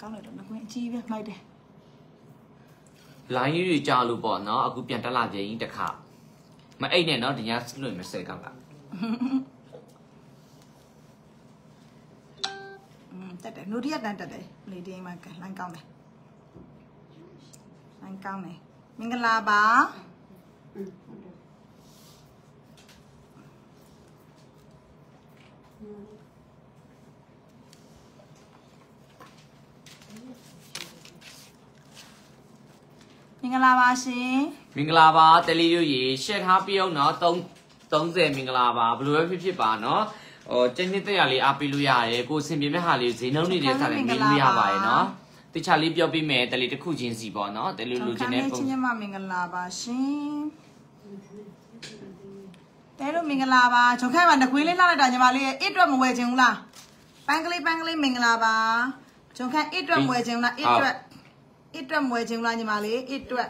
ကောင်းတယ်တော့ငကွင်းအကြီးပဲမိုက်တယ်လိုင်းကြီးကြာလို့ပေါ့နော်အခုပြန်တက်လာကြရင်တစ်ခါမအိတ်နဲ့နော်ဒီညလွင့်မစဲကောက်ကอืมတက်တယ်နိုဒီယက်တန်တက်တယ်လေဒီမှာလိုင်းကောင်းတယ်လိုင်းကောင်းတယ်မင်္ဂလာပါ မင်္ဂလာပါရှင်မင်္ဂလာပါတယ်လီရွရေရှက်ထားပြုံးနော်3 30မင်္ဂလာပါဘယ်လိုပဲဖြစ်ဖြစ်ပါနော်ဟိုကျင်းနှစ်တက်ရလေးအားပေးလို့ရတယ်ကိုအဆင်ပြေမဲ့ဟာလေးဈေးနှုန်းလေးတွေဆက်လည်းမေးလို့ရပါတယ်နော်တခြားလေးပြောပြမယ်တယ်လီတစ်ခုချင်းစီပေါ့နော်တယ်လီလိုချင်တဲ့ပုံချင်းချင်းမမင်္ဂလာပါရှင်တဲလို့မင်္ဂလာပါဂျုံခဲမှာငကွေးလေးလှလိုက်တာညီမလေးရဲ့အစ်အတွက်မဝယ်ချင်ဘူးလားပန်းကလေးပန်းကလေးမင်္ဂလာပါဂျုံခဲအစ်အတွက်မဝယ်ချင်ဘူးလားအစ်အတွက် အစ်အတွက်မဝယ်ချင်ဘူးလားညီမလေးအစ်အတွက်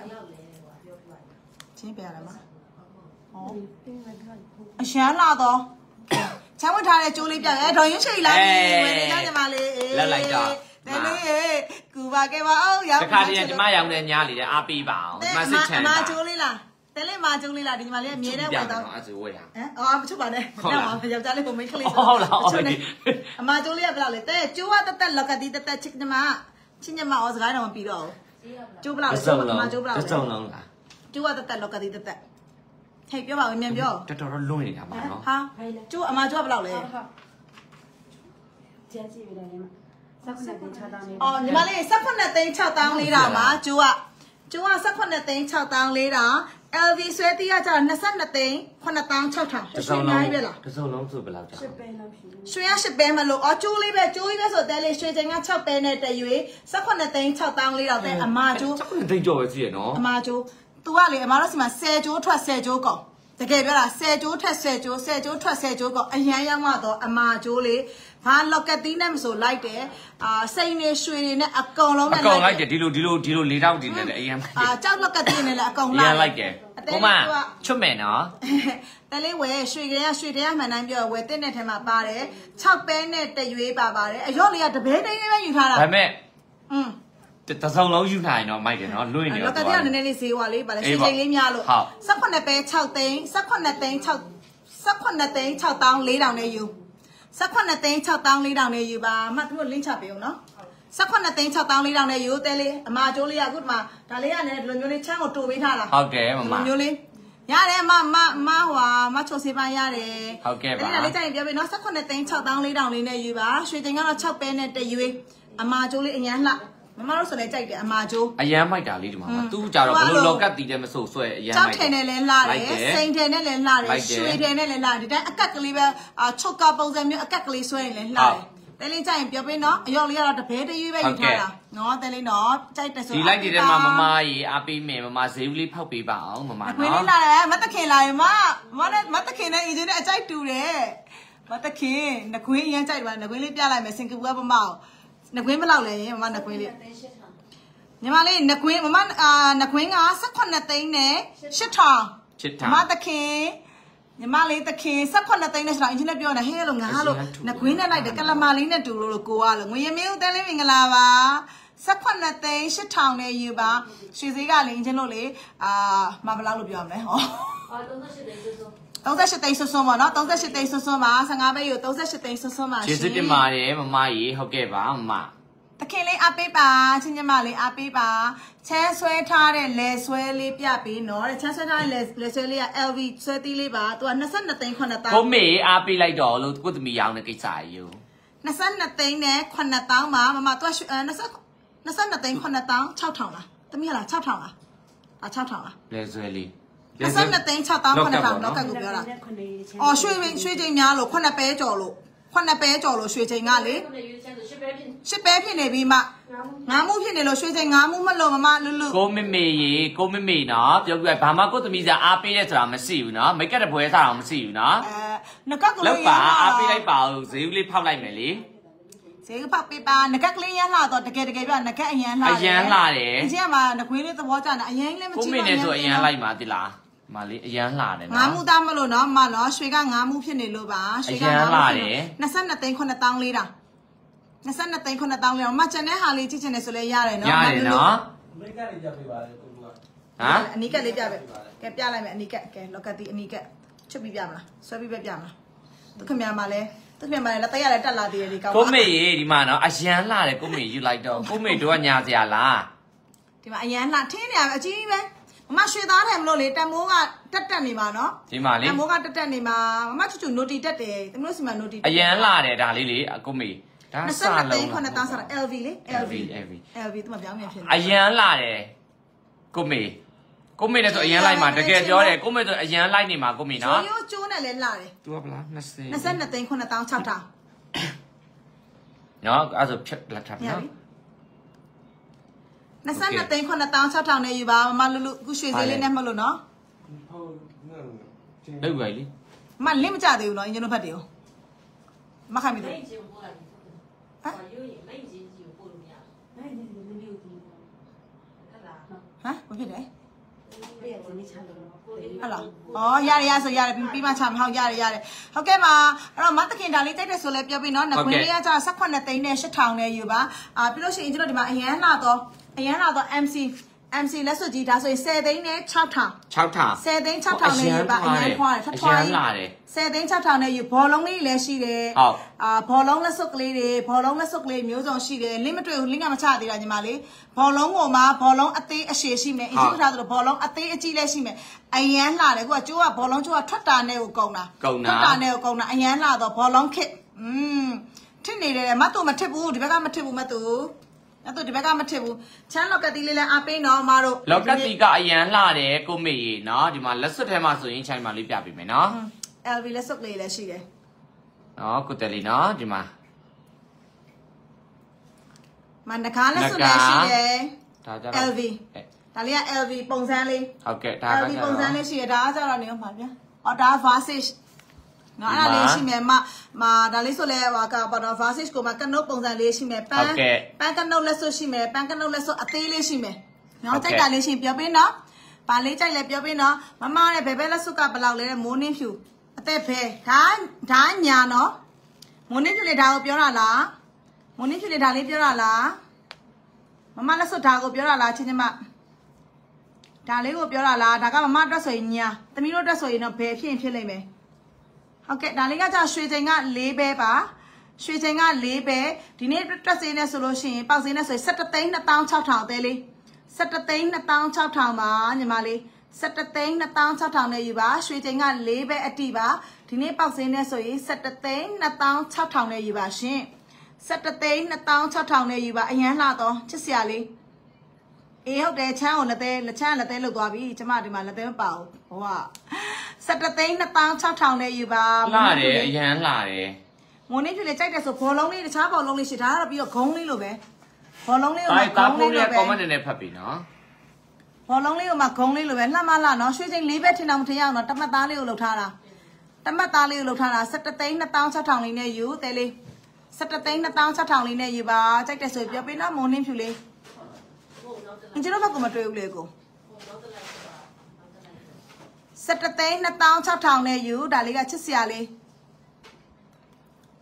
ချင်းပြရမှာဟောအရှမ်းလာတော့ချမ်းဝတ်ထားတဲ့ကျိုးလေးပြရဲဒေါ်ရင်ရှိလာပြီဝယ်နေကြညီမလေးတဲလေးကူပါခဲ့ပါအောင်ရောက်တခါတည်းကျမရောင်းတဲ့ညားလေးတဲ့အားပေးပါအောင်ဒီမှာစစ်ချန်အပါမကျိုးလေးလားတဲလေးမကျိုးလေးလားဒီညီမလေးအမြဲတမ်းဝယ်တော့အဲ့ဒါဝယ်ရဟမ်အော်မချုပ်ပါနဲ့ဟုတ်လားတော့ယောက်ျားလေးကိုမိန်းကလေးဟုတ်လားဟုတ်ပြီအမကျိုးလေးကဘယ်လောက်လဲတဲကျိုးကတက်တက်လောက်ကတိတက်တက်ချစ်ညီမ ချင်းညီမအော်စကားတော့မပြီးတော့ဘူးကျိုးဘယ်လောက်တလဲစုံအလုံးမကျိုးဘယ်လောက်တလဲစုံလုံးလားကျိုးကတက်တက်လောက်ကတိတက်တက်ဟဲ့ပြောပါဦးမြန်ပြောတော်တော်လွင့်နေတာပါနော်ဟာကျိုးအမကျိုးကဘယ်လောက်လဲကျဲကြည့်ပြီးတော့ညီမစက္ကန့်တင်ချတာနေအော်ညီမလေး18သိန်း6တောင်းလေးတာမှာကျိုးကကျိုးက18သိန်း6တောင်းလေးတာ LV ဆွဲတီးကကျတော့22သိန်း9တောင်း6ထောင်တစုံအလုံးများကြီးပဲလားတစုံလုံးဆိုဘယ်လောက်ကြာရှစ်ပဲလောက်ဖြစ်နေရွှေရရှိပဲမလို့အော်ကျိုးလေးပဲကျိုးကြီးပဲဆိုတဲလေးရွှေချိန်က6ပဲနဲ့တရွေ18သိန်း6တောင်းလေးတော့တဲ့အမကျိုးစက်ခွန်းသိကြော်ပဲစီရနော်အမကျိုး तू ကလေအမတို့စီမှာ10ကျိုးထွက်10ကျိုးကောင်တကယ်ပြောတာ10ကျိုးထက်10ကျိုး10ကျိုးထွက်10ကျိုးကောင်အရန်ရောက်မှတော့အမကျိုးလေး ဘာလောက်ကက်တီးနဲ့မဆိုလိုက်တယ်အာစိန်နေရွှေတွေနဲ့အကုန်လုံးအနဲ့ကောင်လိုက်တယ်ဒီလိုဒီလိုဒီလိုလေးတောက်တင်နေတယ်အရင်အာကြောက်လောက်ကက်တီးနဲ့လည်းအကုန်အလိုက်ရင်လိုက်တယ်ကိုမချွတ်မယ်နော်တလေးဝဲရွှေကြရရွှေတရားမှန်တိုင်းပြောဝဲတင်းတဲ့ထဲမှာပါတယ်6ပဲနဲ့တရွေးပါပါတယ်အရော့လေးကတပဲတိန်းလေးပဲယူထားတာဒါပေမဲ့อืมတစုံလုံးယူနိုင်တော့မိုက်တယ်နော်လွင့်နေလောတော့က်ကတရားနည်းနည်းလေးဈေးွားလေးပါလေအေးရွှေပါချိန်လေးများလို့ဟုတ်18ပဲ6သိန်း18သိန်း6 18သိန်း6တောင်း4တောင်နဲ့ယူ 18သိန်း6တောင်း4တောင်နဲ့ယူပါအမသူတို့လင်းချပေးအောင်နော်18သိန်း6တောင်း4တောင်နဲ့ယူတဲလေးအမကျိုးလေးကအခုဒီမှာဒါလေးကလည်းဒီလိုမျိုးလေးချမ်းကိုတိုးပေးထားတာဟုတ်တယ်မမဒီလိုမျိုးလေးရတယ်မမမဟွာမချိုစေးပန်းရတယ်ဟုတ်ကဲ့ပါအဲ့ဒါလေးကြိုင်ပြောပေးနော်18သိန်း6တောင်း4တောင်လေးနဲ့ယူပါရွှေချိန်ကတော့6ပဲနဲ့တရွေးအမကျိုးလေးအញ្ញမ်းလှ မမတို့ဆိုလည်းကြိုက်တယ်အမကျိုးအရန်မိုက်တာလေးဒီမှာอืมသူကြတော့ဘသူလို့ကလောက်ကတ်တီးတယ်မဆိုဆွဲအရန်ကြောက်မိုက်ထည်နဲ့လည်းလှတယ်စိန်ထည်နဲ့လည်းလှတယ်လိုက်တယ်ရွှေထည်နဲ့လည်းလှတယ်ဒီတိုင်းအကက်ကလေးပဲအာချုပ်ကပုံစံမျိုးအကက်ကလေးဆွဲရင်လည်းလှတယ်တဲလေးကြိုင်ပြောပေးနော်အယောက်လေးကတော့တပဲတရွေးပဲယူထားတာနော်တဲလေးနော်ကြိုက်တယ်ဆိုဒီလိုက်တီးတဲ့မှာမမကြီးအားပေးမယ်မမဈေးဦးလေးဖောက်ပေးပါအောင်မမအခွေးနော်လေးလာတယ်မတ်တခင်လာရင်မမနဲ့မတ်တခင်နဲ့အင်ဂျင်နဲ့အကြိုက်တူတယ်မတ်တခင်ငကွင်းအရင်ကြိုက်တယ်ငကွင်းလေးပြလိုက်မယ်စင်ကာပူကပမောက်င ကွင်းဘယ်လောက်လဲမမငကွင်းလေးညီမလေးငကွင်းမမအာငကွင်းက18သိန်းနဲ့8000ချစ်ညီတာမသခင်ညီမလေးသခင်18သိန်းနဲ့ဆိုတော့အင်ဂျင်နဲ့ပြောနေဟဲ့လို့ငါလို့ငကွင်းနဲ့လိုက်တယ်ကလမာလေးနဲ့တူလို့လို့ကိုကလို့ငွေရမင်းဦးတဲလေးမင်္ဂလာပါ18သိန်း8000နဲ့ယူပါရွှေစည်းကလေအင်ဂျင်လို့လေအာမဘလောက်လို့ပြောရမလဲဟောအော်38တိတ်ဆိုဆို 38သိန်းဆွဆွပါနော်38သိန်းဆွဆွပါ15ပဲယူ38သိန်းဆွဆွပါကျေးဇူးတင်ပါတယ်မမကြီးဟုတ်ကဲ့ပါမမတခင်လေးအားပေးပါချင်းချင်းမလေးအားပေးပါချမ်းဆွဲထားတဲ့လဲဆွဲလေးပြပေးနော်တဲ့ချမ်းဆွဲထားတဲ့လဲလဲဆွဲလေးက LV ဆွဲသီးလေးပါသူက22သိန်း9တောင်းကိုမေအားပေးလိုက်တော့လို့ကိုသမီးရောင်းတဲ့ကိစ္စကြီးယူ22သိန်းနဲ့9တောင်းပါမမသူက20 22သိန်း9တောင်း6000လားတမီးလား6000လားအာ6000လားလဲဆွဲလေး 22သိန်း6တောင်း9တောင်းလောက်ကကိုပြောတာအော်ရွှေရွှေချိန်များလို့9ပဲကြော်လို့9ပဲကြော်လို့ရွှေချိန်ကလေခုနရွေးချယ်ဆိုရှစ်ပဲဖြစ်ရှစ်ပဲဖြစ်နေပြီမငါးမှုဖြစ်နေလို့ရွှေချိန်ငါးမှုမလို့မမလူလူကိုမေမေရေကိုမေမေနော်ပြောပြဘာမှကိုသမီးစားအားပေးတဲ့ဆိုတာမရှိဘူးနော်မိတ်ကက်တဲ့ပွဲစားအောင်မရှိဘူးနော်အဲငကကလောလေးက်ပါအားပေးလိုက်ပါဦးဈေးဦးလေးဖောက်လိုက်မယ်လေဈေးဖောက်ပေးပါငကကလေးရမ်းလာတော့တကယ်တကယ်ပြငကအရန်လာအရန်လှတယ်အချင်းကမှငခွေးလေးသဘောကျတာအရန်လည်းမကိုကြည့်မေနဲ့ဆိုအရန်လိုက်ပါတိလား မလေးအရန်လှတယ်ငါးနော်မှုသားမလို့နော်မနော်ရွှေကငါးမှုဖြစ်နေလို့ပါရွှေကအရန်ငါးမှုလာဖြစ်တယ်နေ22သိန်း9တောင်းလေးတာ22သိန်း9000လေးတော့မချန်တဲ့ဟာလေးကြည့်ချင်တယ်ဆိုလဲရတယ်နော်ရတယ်နော်မိတ်ကလေးကြပေးပါလေကိုကဟမ်အနီးကက်လေးပြပဲကဲပြလိုက်မယ်အနီးကက်ကဲလောက်ကတီအနီးကက်ချက်ပြီးပြမလားဆွဲပြီးပဲပြမလားသူခင်ဗျာမှာလဲသူခင်ဗျာမှာလဲလက်သက်ရလဲတက်လာသေးတယ်ဒီကောင်းကိုမေရေဒီမှာနော်အရန်လာတယ်ကိုမေယူလိုက်တော့ကိုမေတို့ကညာစရာလားဒီမှာအရန်လှထင်းနေရအကြီးပဲ မမရွှေသားတယ်မလို့လေတန်မိုးကတက်တက်နေမှာနော်ဒီမှာလေတန်မိုးကတက်တက်နေမှာမမချူချူ noty တက်တယ်တမျိုးစီမှာ noty အရန်လာတယ်ဒါလေးလေအကိုမေဒါစ22သိလုံးန်း9000ဆရာ LV လေ LV LV LV သူမပြောင်းပြန်ဖြစ်နေအရန်လာတယ်ကိုမေကိုမေလည်းဆိုအရန်လိုက်မှာတကယ်ပြောတယ်ကိုမေဆိုအရန်လိုက်နေမှာကိုမေဂျိုနော်ရိုးကျိုးနဲ့လဲလှတယ်သူကဗလား20 22သိန်း9000 6000နော်အဲ့ဆိုဖြတ်လက်ထပ်ညနော်ပြီ 22သိန်း9600နဲ့ယူပါမမလူလူခုရွှေစည်းလေးနဲ့မဟုတ်လို့နော်ဟုတ်လောက်ပါလေမလင့်မကြသေးဘူးနော်အင်ဂျင်တို့ဘက်တွေရောမခံမိသေးဘူးဟမ်ဟမ်ဘာဖြစ်လဲဟလာအော်ရတယ်ရဆိုရတယ်ပြီးမှချမဟုတ်ရတယ်ရတယ်ဟုတ်ကဲ့ပါအဲ့တော့မသခင်ဒါလေးတိုက်တယ်ဆိုလဲပြောပြီးနော်ငွေလေးကကျ18သိန်းနဲ့8000နဲ့ယူပါအာပြီးလို့ရှိရင်ကျွန်တော်ဒီမှာအရန်လာတော့ အရန်လာတော့ MC MC လက်စွပ်ကြီးဒါဆိုရင်10သိန်းနဲ့6000 6ထား10သိန်း6000နဲ့ယူပါအရန်ထွားတယ်ထအထွားရန်ကြီးလာတယ်10သိန်း6000နဲ့ယူဘောလုံးလေးလည်းရှိတယ်ဟုတ်အာဘောလုံးလက်စွပ်ကလေးတွေဘောလုံးလက်စွပ်ကလေးမျိုးစုံရှိတယ်လင်းမတွေ့ဘူးလင်းကမချသေးတာညီမလေးဘောလုံးပေါ်မှာဘောလုံးအသေးအရှည်ရှိမယ်အင်ဂျင်ထားသလိုဘောလုံးအသေးအကြီးလည်းရှိမယ်အရန်လှတယ်ကိုကကျိုးကဘောလုံးကျိုးကထွက်တာနဲ့ကိုကုန်တာကုန်တာထွက်တာနဲ့ကိုကုန်တာအရန်လှတော့ဘောလုံးခစ်อืมထစ်နေတယ်မတ်တူမထစ်ဘူးဒီဘက်ကမထစ်ဘူးမတ်တူ မတ်တူဒီဘက်ကမထစ်ဘူးချမ်းလောက်ကတိလေးလည်းအပိန်းတော့မတို့လောက်ကတိကအရန်လာတယ်ကိုမေရေနော်ဒီမှာလက်စွပ်ထဲမှာဆိုရင်ချိုင်မှာလေးပြပေးမယ်နော် LV လက်စွပ်ကလေးလည်းရှိတယ်နော်ကိုတယ်လီနော်ဒီမှာမန္တကားလက်စွပ်လည်းရှိတယ်ဒါကြတော့ LV အဲ့ဒါလေးက LV ပုံစံလေးဟုတ်ကဲ့ဒါက LV ကြပုံစံတော့လေးရှိရဒါကကြတော့နေအောင်ပါဗျာ။အော်ဒါ Versace နော်အဲ့ဒါဒီမှာလေးရှိမယ်မမဒါလေးဆိုလဲဟိုကပါတော့ Versace ကိုမကနုတ်ပုံစံလေးရှိမယ်ပဟုတ်န်းကဲ့ပန်းကနုတ်လက်စွပ်ရှိမယ်ပန်းကနုတ်လက်စွပ်အသေးလေးရှိမယ်ဟုတ်နော်ကဲ့ကြိုက်တာလေးရှိရင်ပြောပေးနော်။ပါလေးကြိုက်လဲပြောပေးနော်မမနဲ့ဘယ်ဘက်လက်စွပ်ကဘယ်လောက်လဲတဲ့မိုးနှင်းဖြူအသက်ဖဲဒါဒါညာနော်မိုးနှင်းဖြူလေဒါကိုပြောတာလားမိုးနှင်းဖြူလေဒါလေးပြောတာလားမမလက်စွပ်ဒါကိုပြောတာလားချင်းချင်းမဒါလေးကိုပြောတာလားဒါကမမအတွက်ဆိုရင်ညာသမီးတို့အတွက်ဆိုရင်တော့ဘယ်ဖြစ်ရင်ဖြစ်လိမ့်မယ် ဟုတ်ကဲ့ဒါလေးကကြာရွှေချိန်က၄ပဲပါရွှေချိန်က၄ပဲဒီနေ့တက်စင်းနဲ့ဆိုလို့ရှိရင်ပေါက်စင်းနဲ့ဆိုရင်17သိန်း2600တဲလေး17သိန်း2600ပါညီမလေး17သိန်း2600နဲ့ယူပါရွှေချိန်က၄ပဲအတိပါဒီနေ့ပေါက်စင်းနဲ့ဆိုရင်17သိန်း2600နဲ့ယူပါရှင်17သိန်း2600နဲ့ယူပါအရန်လှတော့ချစ်စရာလေး အေးဟုတ်တယ်ချမ်းကိုလက်သေးလက်ချမ်းလက်သေးလုတ်သွားပြီကျမဒီမှာလက်သေးမပါဘူးဟိုက17သိန်း2600နဲ့ယူပါလာတယ်အရန်လာတယ်မွန်နေဖြူလေးကြိုက်တယ်ဆိုဘောလုံးလေးတခြားဘောလုံးလေးရှိဒါကတော့ပြီးတော့ဂုံးလေးလိုပဲဘောလုံးလေးကိုအဲမှတာဂုံးဖုလေးန်းလေးလိုပဲကွန်မန့်နဲ့ဖတ်ပြီနော်ဘောလုံးလေးကိုမှဂုံးလေးလိုပဲလှမ်းမလှနော်ရွှေချိန်လေးပဲထင်အောင်မထင်ရအောင်နော်တမတ်သားလေးကိုလှုပ်ထားတာတမတ်သားလေးကိုလှုပ်ထားတာ17သိန်း2600လေးနဲ့ယူတဲလေး17သိန်း2600လေးနဲ့ယူပါကြိုက်တယ်ဆိုပြောပေးနော်မွန်နေဖြူလေးအ င်ဂျင်တို့ဘက်ကမတွေ့ဘူးလေကို17သိန်း2600နဲ့ယူဒါလေးကချစ်စရာလေး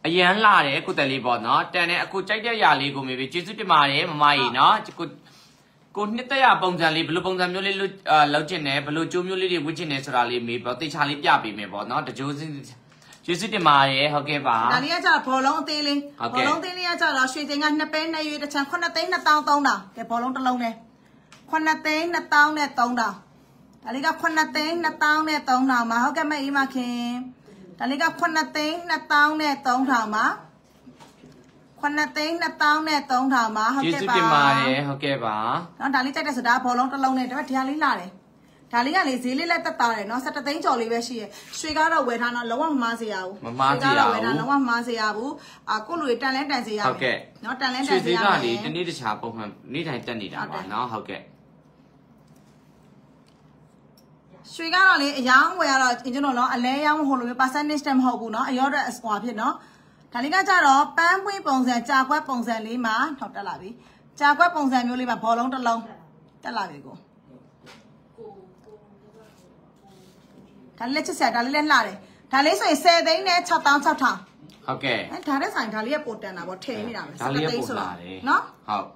အရန်လာတယ်ကိုတယ်လီပေါ့နော်တန်တဲ့အခုကြိုက်တဲ့ຢာလေးကိုမေပြီကျေးဇူးတင်ပါတယ်မမကြီးနော်ကိုကိုနှစ်သက်ရပုံစံလေးဘယ်လိုပုံစံမျိုးလေးလုပ်အာလုပ်ချင်တယ်ဘယ်လိုကြိုးမျိုးလေးတွေဝတ်ချင်တယ်ဆိုတာလေးမေပေါ့တေချာလေးပြပေးမယ်ပေါ့နော်တကြိုးစင်း ကျေးဇူးတင်ပါတယ်ဟုတ်ကဲ့ပါဒါလေးကကြာဘောလုံးအသေးလေးဟုတ်ကဲ့ဘောလုံးအသေးလေးကကြာတော့ရွှေချိန်က2ပဲ2ရွေးတစ်ချမ်း9သိန်း2300ကဲဘောလုံးတစ်လုံးနဲ့9သိန်း2000နဲ့3000ဒါလေးက9သိန်း2000နဲ့3000မှာဟုတ်ကဲ့မဲ့အေးမခင်ဒါလေးက9သိန်း2000နဲ့3000မှာ9သိန်း2000နဲ့3000မှာဟုတ်ကျေးကဲ့ဇူးပါတင်ပါတယ်ဟုတ်ကဲ့ပါနော်ဒါလေးကြိုက်တဲ့ဆိုဒါဘောလုံးတစ်လုံးနဲ့ဒါပေမဲ့ဒီဟာလေးလာတယ် ဒါလေးကလေဈေးလေးလက်တက်တာတယ်နော်17သိန်းကျော်လေးပဲရှိရယ်ရွှေကတော့ဝယ်ထားတော့လုံးဝမမားစေရဘူးမမားစေရဘူးရွှေကတော့ဝယ်ထားလုံးဝမမားစေရဘူးအာကိုယ့်လူတွေတန်လဲတန်စေရမယ်ဟုတ်ကဲ့နော်တန်လဲတရွှေန်စေစည်းရကမယ်လေတနေ့တခြားပုံမှန်နေ့တိုင်းတက်နေတာဟုတ်တယ်ပါနော်ဟုတ်ကဲ့ရွှေကတော့လေအယောင်းဝယ်ရတော့ကျွန်တော်နော်အလဲရောင်းဟိုလိုမျိုး percentage တက်မဟုတ်ဘူးနော်အရောတဲ့ square ဖြစ်နော်ဒါလေးကကြတော့ပန်းပွင့်ပုံစံကြာခွက်ပုံစံလေးမှာထောက်တက်လာပြီကြာခွက်ပုံစံမျိုးလေးမှာဘောလုံးတစ်လုံးတက်လာပြီကို ဒါလေးလက်ချစ်စရာဒါလေးလက်လှတယ်ဒါလေးဆိုရင်10သိန်းနဲ့6600ဟုတ်ကဲ့အဲဒါတဲ့ဆိုင်ဒါလေးကပိုတန်တာပေါ့ထည့်နေတာပဲဒါလေးက17ပို့ဆိုလာတော့တယ်နော်ဟုတ်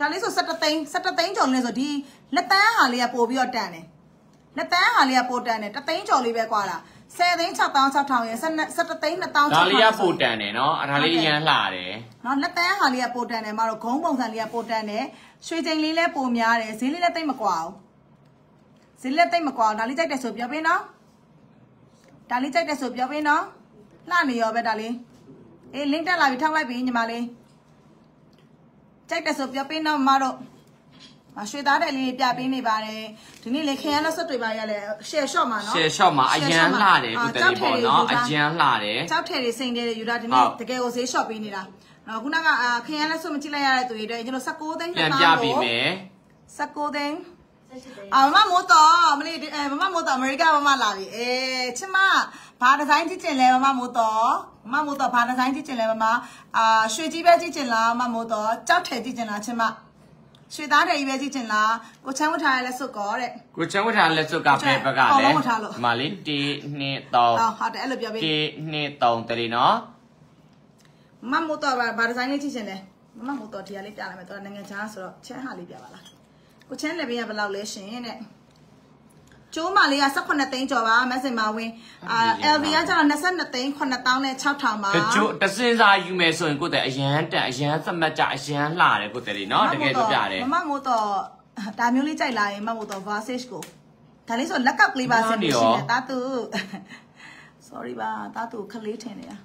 ဒါလေးဆို17သိန်း17သိန်းကျော်လဲဆိုဒီလက်တန်းဟာလေးကပို့ပြီးတော့တန်တယ်လက်တန်းဟာလေးကပို့တန်တယ်တသိန်းကျော်လေးပဲကွာလား10သိန်း6600ရယ်17သိန်း2000ဒါလေးကပိုတန်တယ်နော်အဲ့ဒါလေးရမ်းလှတယ်နော်လက်တန်းဟာလေးကပိုတန်တယ်မတော့ဂုံးပုံစံလေးကပိုတန်တယ်ရွှေချိန်လေးလည်းပိုများတယ်ဈေးလေးလည်းတိတ်မကွာဘူး ဈေးလေးတိတ်မကွာဘူးဒါလေးကြိုက်တယ်ဆိုပြောပေးနော်ဒါလေးကြိုက်တယ်ဆိုပြောပေးနော်လှနေရောပဲဒါလေးအေး link တက်လာပြီထောက်လိုက်ပြီညီမလေးကြိုက်တယ်ဆိုပြောပေးနော်မမတို့မရွှေသားတဲ့လေးပြပေးနေပါတယ်ဒီနေ့လေခရမ်းလက်ဆွတ်တွေပါရလဲ share shop မှာနော်ရှယ်ရှော့မှာအရန်လှတယ်ကိုတလေးပေါ့နော်အရန်လှတယ်ကြောက်ထည်တွေစိန်တယ်ယူတာဒီဟုနေ့တ်တကယ်ကိုဈေး shop ပေးနေတာနော်ခုနကအာခရမ်းလက်ဆွတ်မကြည့်လိုက်ရတဲ့သူတွေအတွက်ကျွန်တော်16သိန်းပြန်ပြပေးမယ်16သိန်းဆက်ရှိတယ် အာမမမိုးတော်မလေးဒီအဲမမမိုးတော်အမေရိကမမလာပြီအေးချစ်မဘာဒီဇိုင်းကြည့်ချင်လဲမမမိုးတော်မမမိုးတော်ဘာဒီဇိုင်းကြည့်ချင်လဲမမအာရွှေကြီးပဲကြည့်ချင်လားမမမိုးတော်ကြောက်ထည်ကြည့်ချင်လားချစ်မရွှေသားတယ်ကြီးပဲကြည့်ချင်လားကိုချမ်းဝတ်ထားရလဲစွတ်ကောတဲ့ကိုချမ်းဝတ်ထားလက်စွပ်ကဖဲဘက်ကအော်လည်းဝတ်ထားလို့ဒီမလေး1 2အော်3ဟုတ်တယ်အဲ့လိုပြောပေး1 2 3တလေးနော်မမမိုးတော်ဘာဘာဒီဇိုင်းလေးကြည့်ချင်လဲမမမိုးတော်ဒီကလေးပြလိုက်မယ်တော်နိုင်ငံခြားဆိုတော့ချမ်းဟာလေးပြပါလား ကိုချမ်းလည်းဘေးကဘယ်လောက်လဲရှင်တဲ့ကျိုးမလေးက18သိန်းကျော်ပါမက်ဆင်မာဝင်းအာ LV ကကျတော့22သိန်း9000နဲ့6000ပါတချို့တစင်စာယူမယ်ဆိုရင်ကိုတဲ့အရန်တန်အရန်သမတ်ကြအရန်လှတယ်ကိုတလေးနော်တကယ်ပြောပြတယ်မမမို့တော့ဒါမျိုးလေးကြိုက်လာရင်မမို့တော့ Versage ကိုဒါလေးဆိုလက်ကပ်လေးပါစင်ရှိတယ်တာတူ sorry ပါတာတူခလေးထင်နေတာ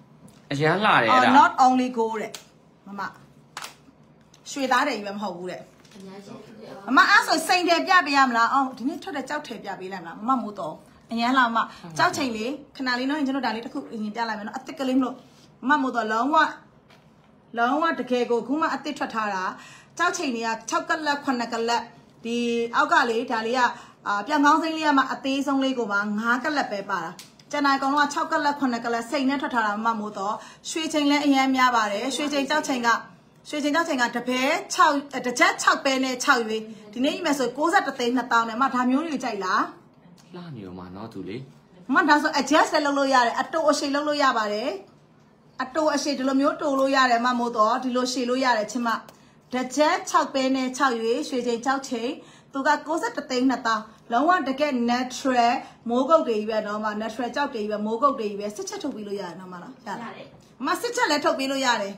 အရန်လှတယ်အော်အဲ့ဒါ not only go တဲ့မမရွှေသားတယ်ကြီးပဲမဟုတ်ဘူးတဲ့အများကြီးဖြစ်တယ် မမအဲ့ဆိုစိန်တယ်ပြပေးရမလားအော်ဒီနေ့ထွက်တဲ့ကြောက်တယ်ပြပေးလိုက်မလားမမမို့တော့အရန်လာမကြောက်ချိန်လေးခဏလေးနော်ကျွန်တော်ဒါလေးတစ်ခုအရင်ပြလိုက်မယ်နော်အစ်စ်ကလေးမလို့မမမို့တော့လုံးဝလုံးဝတကယ်ကိုခုမှအစ်စ်ထွက်ထားတာကြောက်ချိန်တွေက6ကလက်9ကလက်ဒီအောက်ကလေဒါလေးကအာပြန်ကောင်းစိမ့်လေးကမှအသေးဆုံးလေးကိုမှ9ကလက်ပဲပါတာကျန်တဲ့အကောင်လုံးက6ကလက်9ကလက်စိတ်နဲ့ထွက်ထားတာမမမို့တော့ရွှေချိန်လည်းအရန်များပါတယ်ရွှေချိန်ကြောက်ချိန်က ရွှေချိန်ကြောက်ချိန်ကတပဲ6တစ်ချက်6ပဲနဲ့6ရွေးဒီနေ့ကြီးမယ်ဆို63သိန်း2000နဲ့မဒါမျိုးတွေကြိုက်လားလှနေရောမှာနော်သူလေးမဒါဆို adjust လည်းလုပ်လို့ရတယ်အတူအရှိလုပ်လို့ရပါတယ်အတူအရှိဒီလိုမျိုးတူလို့ရတယ်မမို့တော့ဒီလိုရှည်လို့ရတယ်ချင်မတစ်ချက်6ပဲနဲ့6ရွေးရွှေချိန်ကြောက်ချိန်သူက63သိန်း2000လုံးဝတကယ် natural မိုးကုတ်တွေကြီးပဲတော့မ natural ကြောက်တွေကြီးပဲမိုးကုတ်တွေကြီးပဲစစ်ချက်ထုတ်ပြီးလို့ရတယ်နော်မလားရရလားတယ်မစစ်ချက်လည်းထုတ်ပေးလို့ရတယ်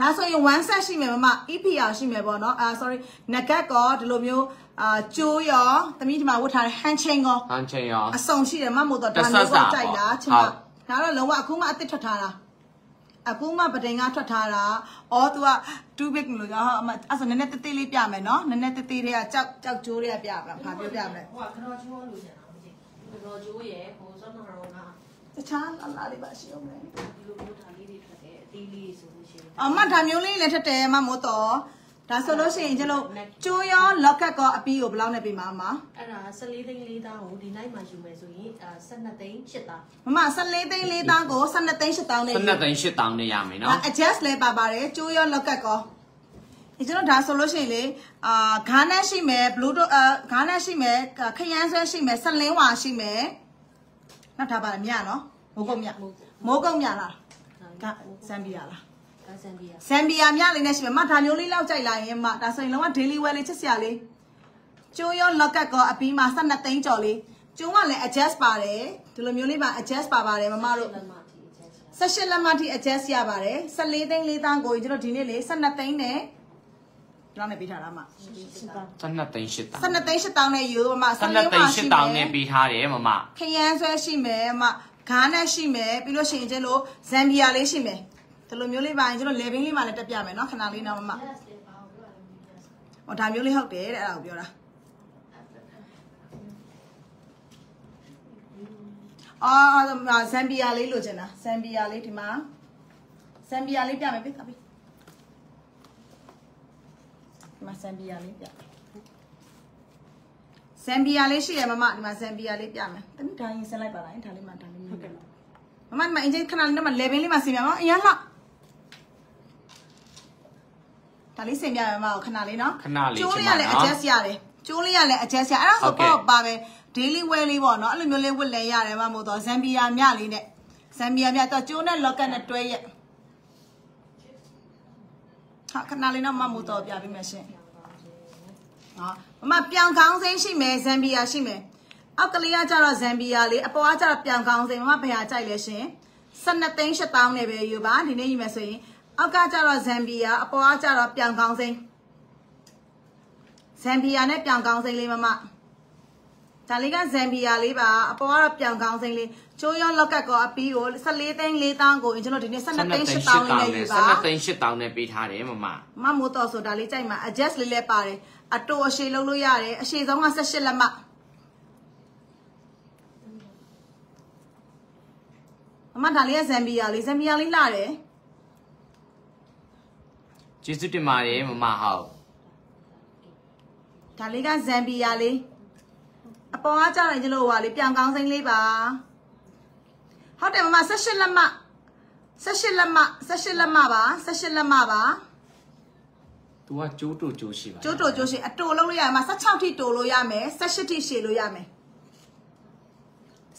ဒါဆိုရင်1 set ရှိမယ်မမ EPR ရှိမယ်ပေါ့နော်အာ sorry နဂတ်ကောဒီလိုမျိုးအာကျိုးရောသမီးဒီမှာဝတ်ထားတဲ့ hand chain ကောဟန်ချင်ရောအစုံရှိတယ်မမို့တော့တစ်ဒါဆက်မျိုးစာကောကြိုက်လားပေါ့ချင်မဟုတ်ဒါတော့လုံးဝအခုမှအစ်စ်ထွက်ထားတာအခုမှပဒင်ကထွက်ထားတာအော် तू က too big မလို့ရောအမအဲ့ဆိုနည်းနည်းတေးသေးလေးပြမယ်နော်နည်းနည်းတေးသေးလေးကကြောက်ကြောက်ကျိုးတွေကပြမှာဘာပြောပြမလဲဟိုကခဏချိုးလို့ကျန်တာမသိဘူးခဏချိုးရဲ့ဟိုစောနာရောနာတခြားအလားလေးပါရှိအောင်လေဒီလိုမျိုးထားလေးတွေထွက်တယ်အသေးလေးဆိုလို့ရှိရင် အမဒါမျိုးလေးလည်းထက်တယ်မမို့တော့ဒါဆိုလို့ရှိရင်ကျွန်တော်ကျိုးရော locket ကောအပီးကိုဘယ်လောက်နဲ့ပေးမှာမအဲ့ဒါ14သိန်း4သားကိုဒီနိုင်မှာယူမယ်ဆိုရင်အာ12သိန်း8သားမမ14သိန်း4တောင်းကို12သိန်း8တောင်းနဲ့စနက်သိန်း8000နဲ့ရမယ်နော် adjust လဲပါပါတယ်ကျိုးရော locket ကောဒီကျွန်တော်ဒါဆိုလို့ရှိရင်လေအာဂါနက်ရှိမယ် bluetooth အာဂါနက်ရှိမယ်ခရမ်းဆွဲရှိမယ်ဆလင်းဝါရှိမယ်နောက်ထားပါလားမြနော်မိုးကုတ်မြမိုးကုတ်မြလားကဇမ်ဘီယာလား ကဆန်ဘီယာဇမ်ဘီယာမြလေးနဲ့ရှိမယ်မဒါမျိုးလေးလောက်ကြိုက်လာရင်မဒါဆိုရင်လုံးဝ daily wear လေးချစ်စရာလေးကျိုးရော locket ကောအပီးမှာ12သိန်းကျော်လေးကျိုးကလည်း adjust ပါတယ်ဒီလိုမျိုးလေးပါ adjust ပါပါတယ်မမတို့လက်မတီချက်18လက်မထိ adjust ရပါတယ်14သိန်း4တန်းကိုကျွန်တော်ဒီနေ့လေ12သိန်းနဲ့ဒီလောက်နဲ့ပေးထားတာမစနက်သိန်း8000 12သိန်း8တောင်းနဲ့ယူမစနက်သိန်း8000နဲ့ပေးထားတယ်မမခရမ်းဆွဲရှိမယ်မဂါနဲ့ရှိမယ်ပြီးလို့ရှိရင်ကျွန်တော်ဇမ်ဘီယာလေးရှိမယ် ဒီလိုမျိုးလေးပါရင်ကျွန်တော် level လေးမှလည်းတက်ပြမယ်နော်ခဏလေးနော်မမဟောဒါမျိုးလေးဟုတ်တယ်တဲ့အဲ့ဒါကိုပြောတာအာဇမ်ဘီယာလေးလိုချင်တာဇမ်ဘီယာလေးဒီမှာဇမ်ဘီယာလေးပြမယ်ပြတာပြီဒီမှာဇမ်ဘီယာလေးပြဇမ်ဘီယာလေးရှိရမမဒီမှာဇမ်ဘီယာလေးပြမယ်တမိဒါရင်ဆင်းလိုက်ပါလားဒါလေးမှဒါလေးမှဟုတ်ကဲ့မမဒီမှာအင်ဂျင်ခဏလေးတော့ level လေးမှဆင်ပြမအောင်အရင်လောက် ဒါလေးဆင်ပြမယ်မအောင်ခဏလေးနော်ခဏလေးကျိုးချင်လေးကပါလည်းနော် adjust ရတယ်ကျိုးလေးကလည်း adjust ရအဲ့ဒါဆိုဟုတ်ကဲ့တော့ပါပဲ daily wear လေးပေါ့နော်အဲ့လိုမျိုးလေးဝတ်လဲရတယ်မမို့တော့ဇမ်ဘီယာမြလေးနဲ့ဇမ်ဘီယာမြတော့ကျိုးနဲ့ locket နဲ့တွဲရက်ဟာခဏလေးတော့မမို့တော့ပြပေးမယ်ရှင်ဟာမမပြောင်ကောင်းစိမ်းရှိမယ်ဇမ်ဘီယာရှိမယ်အောက်ကလေးကကြတော့ဇမ်ဘီယာလေးအပေါ်ကကြတော့ပြောင်ကောင်းစိမ်းမမဘယ်ဟာကြိုက်လဲရှင်12သိန်း8000နဲ့ပဲယူပါဒီနေ့ယူမယ်ဆိုရင် အောက်ကကြတော့ဇမ်ဘီယာအပေါ်ကကြတော့ပြောင်ကောင်းစိမ်းဇမ်ဘီယာနဲ့ပြောင်ကောင်းစိမ်းလေးမမဒါလေးကဇမ်ဘီယာလေးပါအပေါ်ကတော့ပြောင်ကောင်းစိမ်းလေးချိုးရောလောက်ကတ်ကောအပီးကို14သိန်း4000ကိုကျွန်တော်ဒီနေ့12သိန်း8000လေးနဲ့ယူပါ12သိန်း8000နဲ့ပေးထားတယ်မမမမိုးတော်ဆိုတာလေးကြိုက်မှာ adjust လေးလည်းပါတယ်အတူအရှိလုံးလို့ရတယ်အရှိဆုံးက18လက်မမမဒါလေးကဇမ်ဘီယာလေးဇမ်ဘီယာလေးလာတယ် ကျေးဇူးတင်ပါတယ်မမဟုတ်ဒါလေးကဇမ်ဘီယာလေးအပေါ်ကကြောက်ရင်ကျလို့ဟွာလေးပြောင်ကောင်းစိမ်းလေးပါဟုတ်တယ်မမ18လက်မ18လက်မ18လက်မပါ18လက်မပါသူကကျိုးတူကျိုးရှိပါကျိုးတိုကျိုးရှိအတူလုံးလို့ရမှာ16ထိတိုလို့ရမယ်18ထိရှည်လို့ရမယ်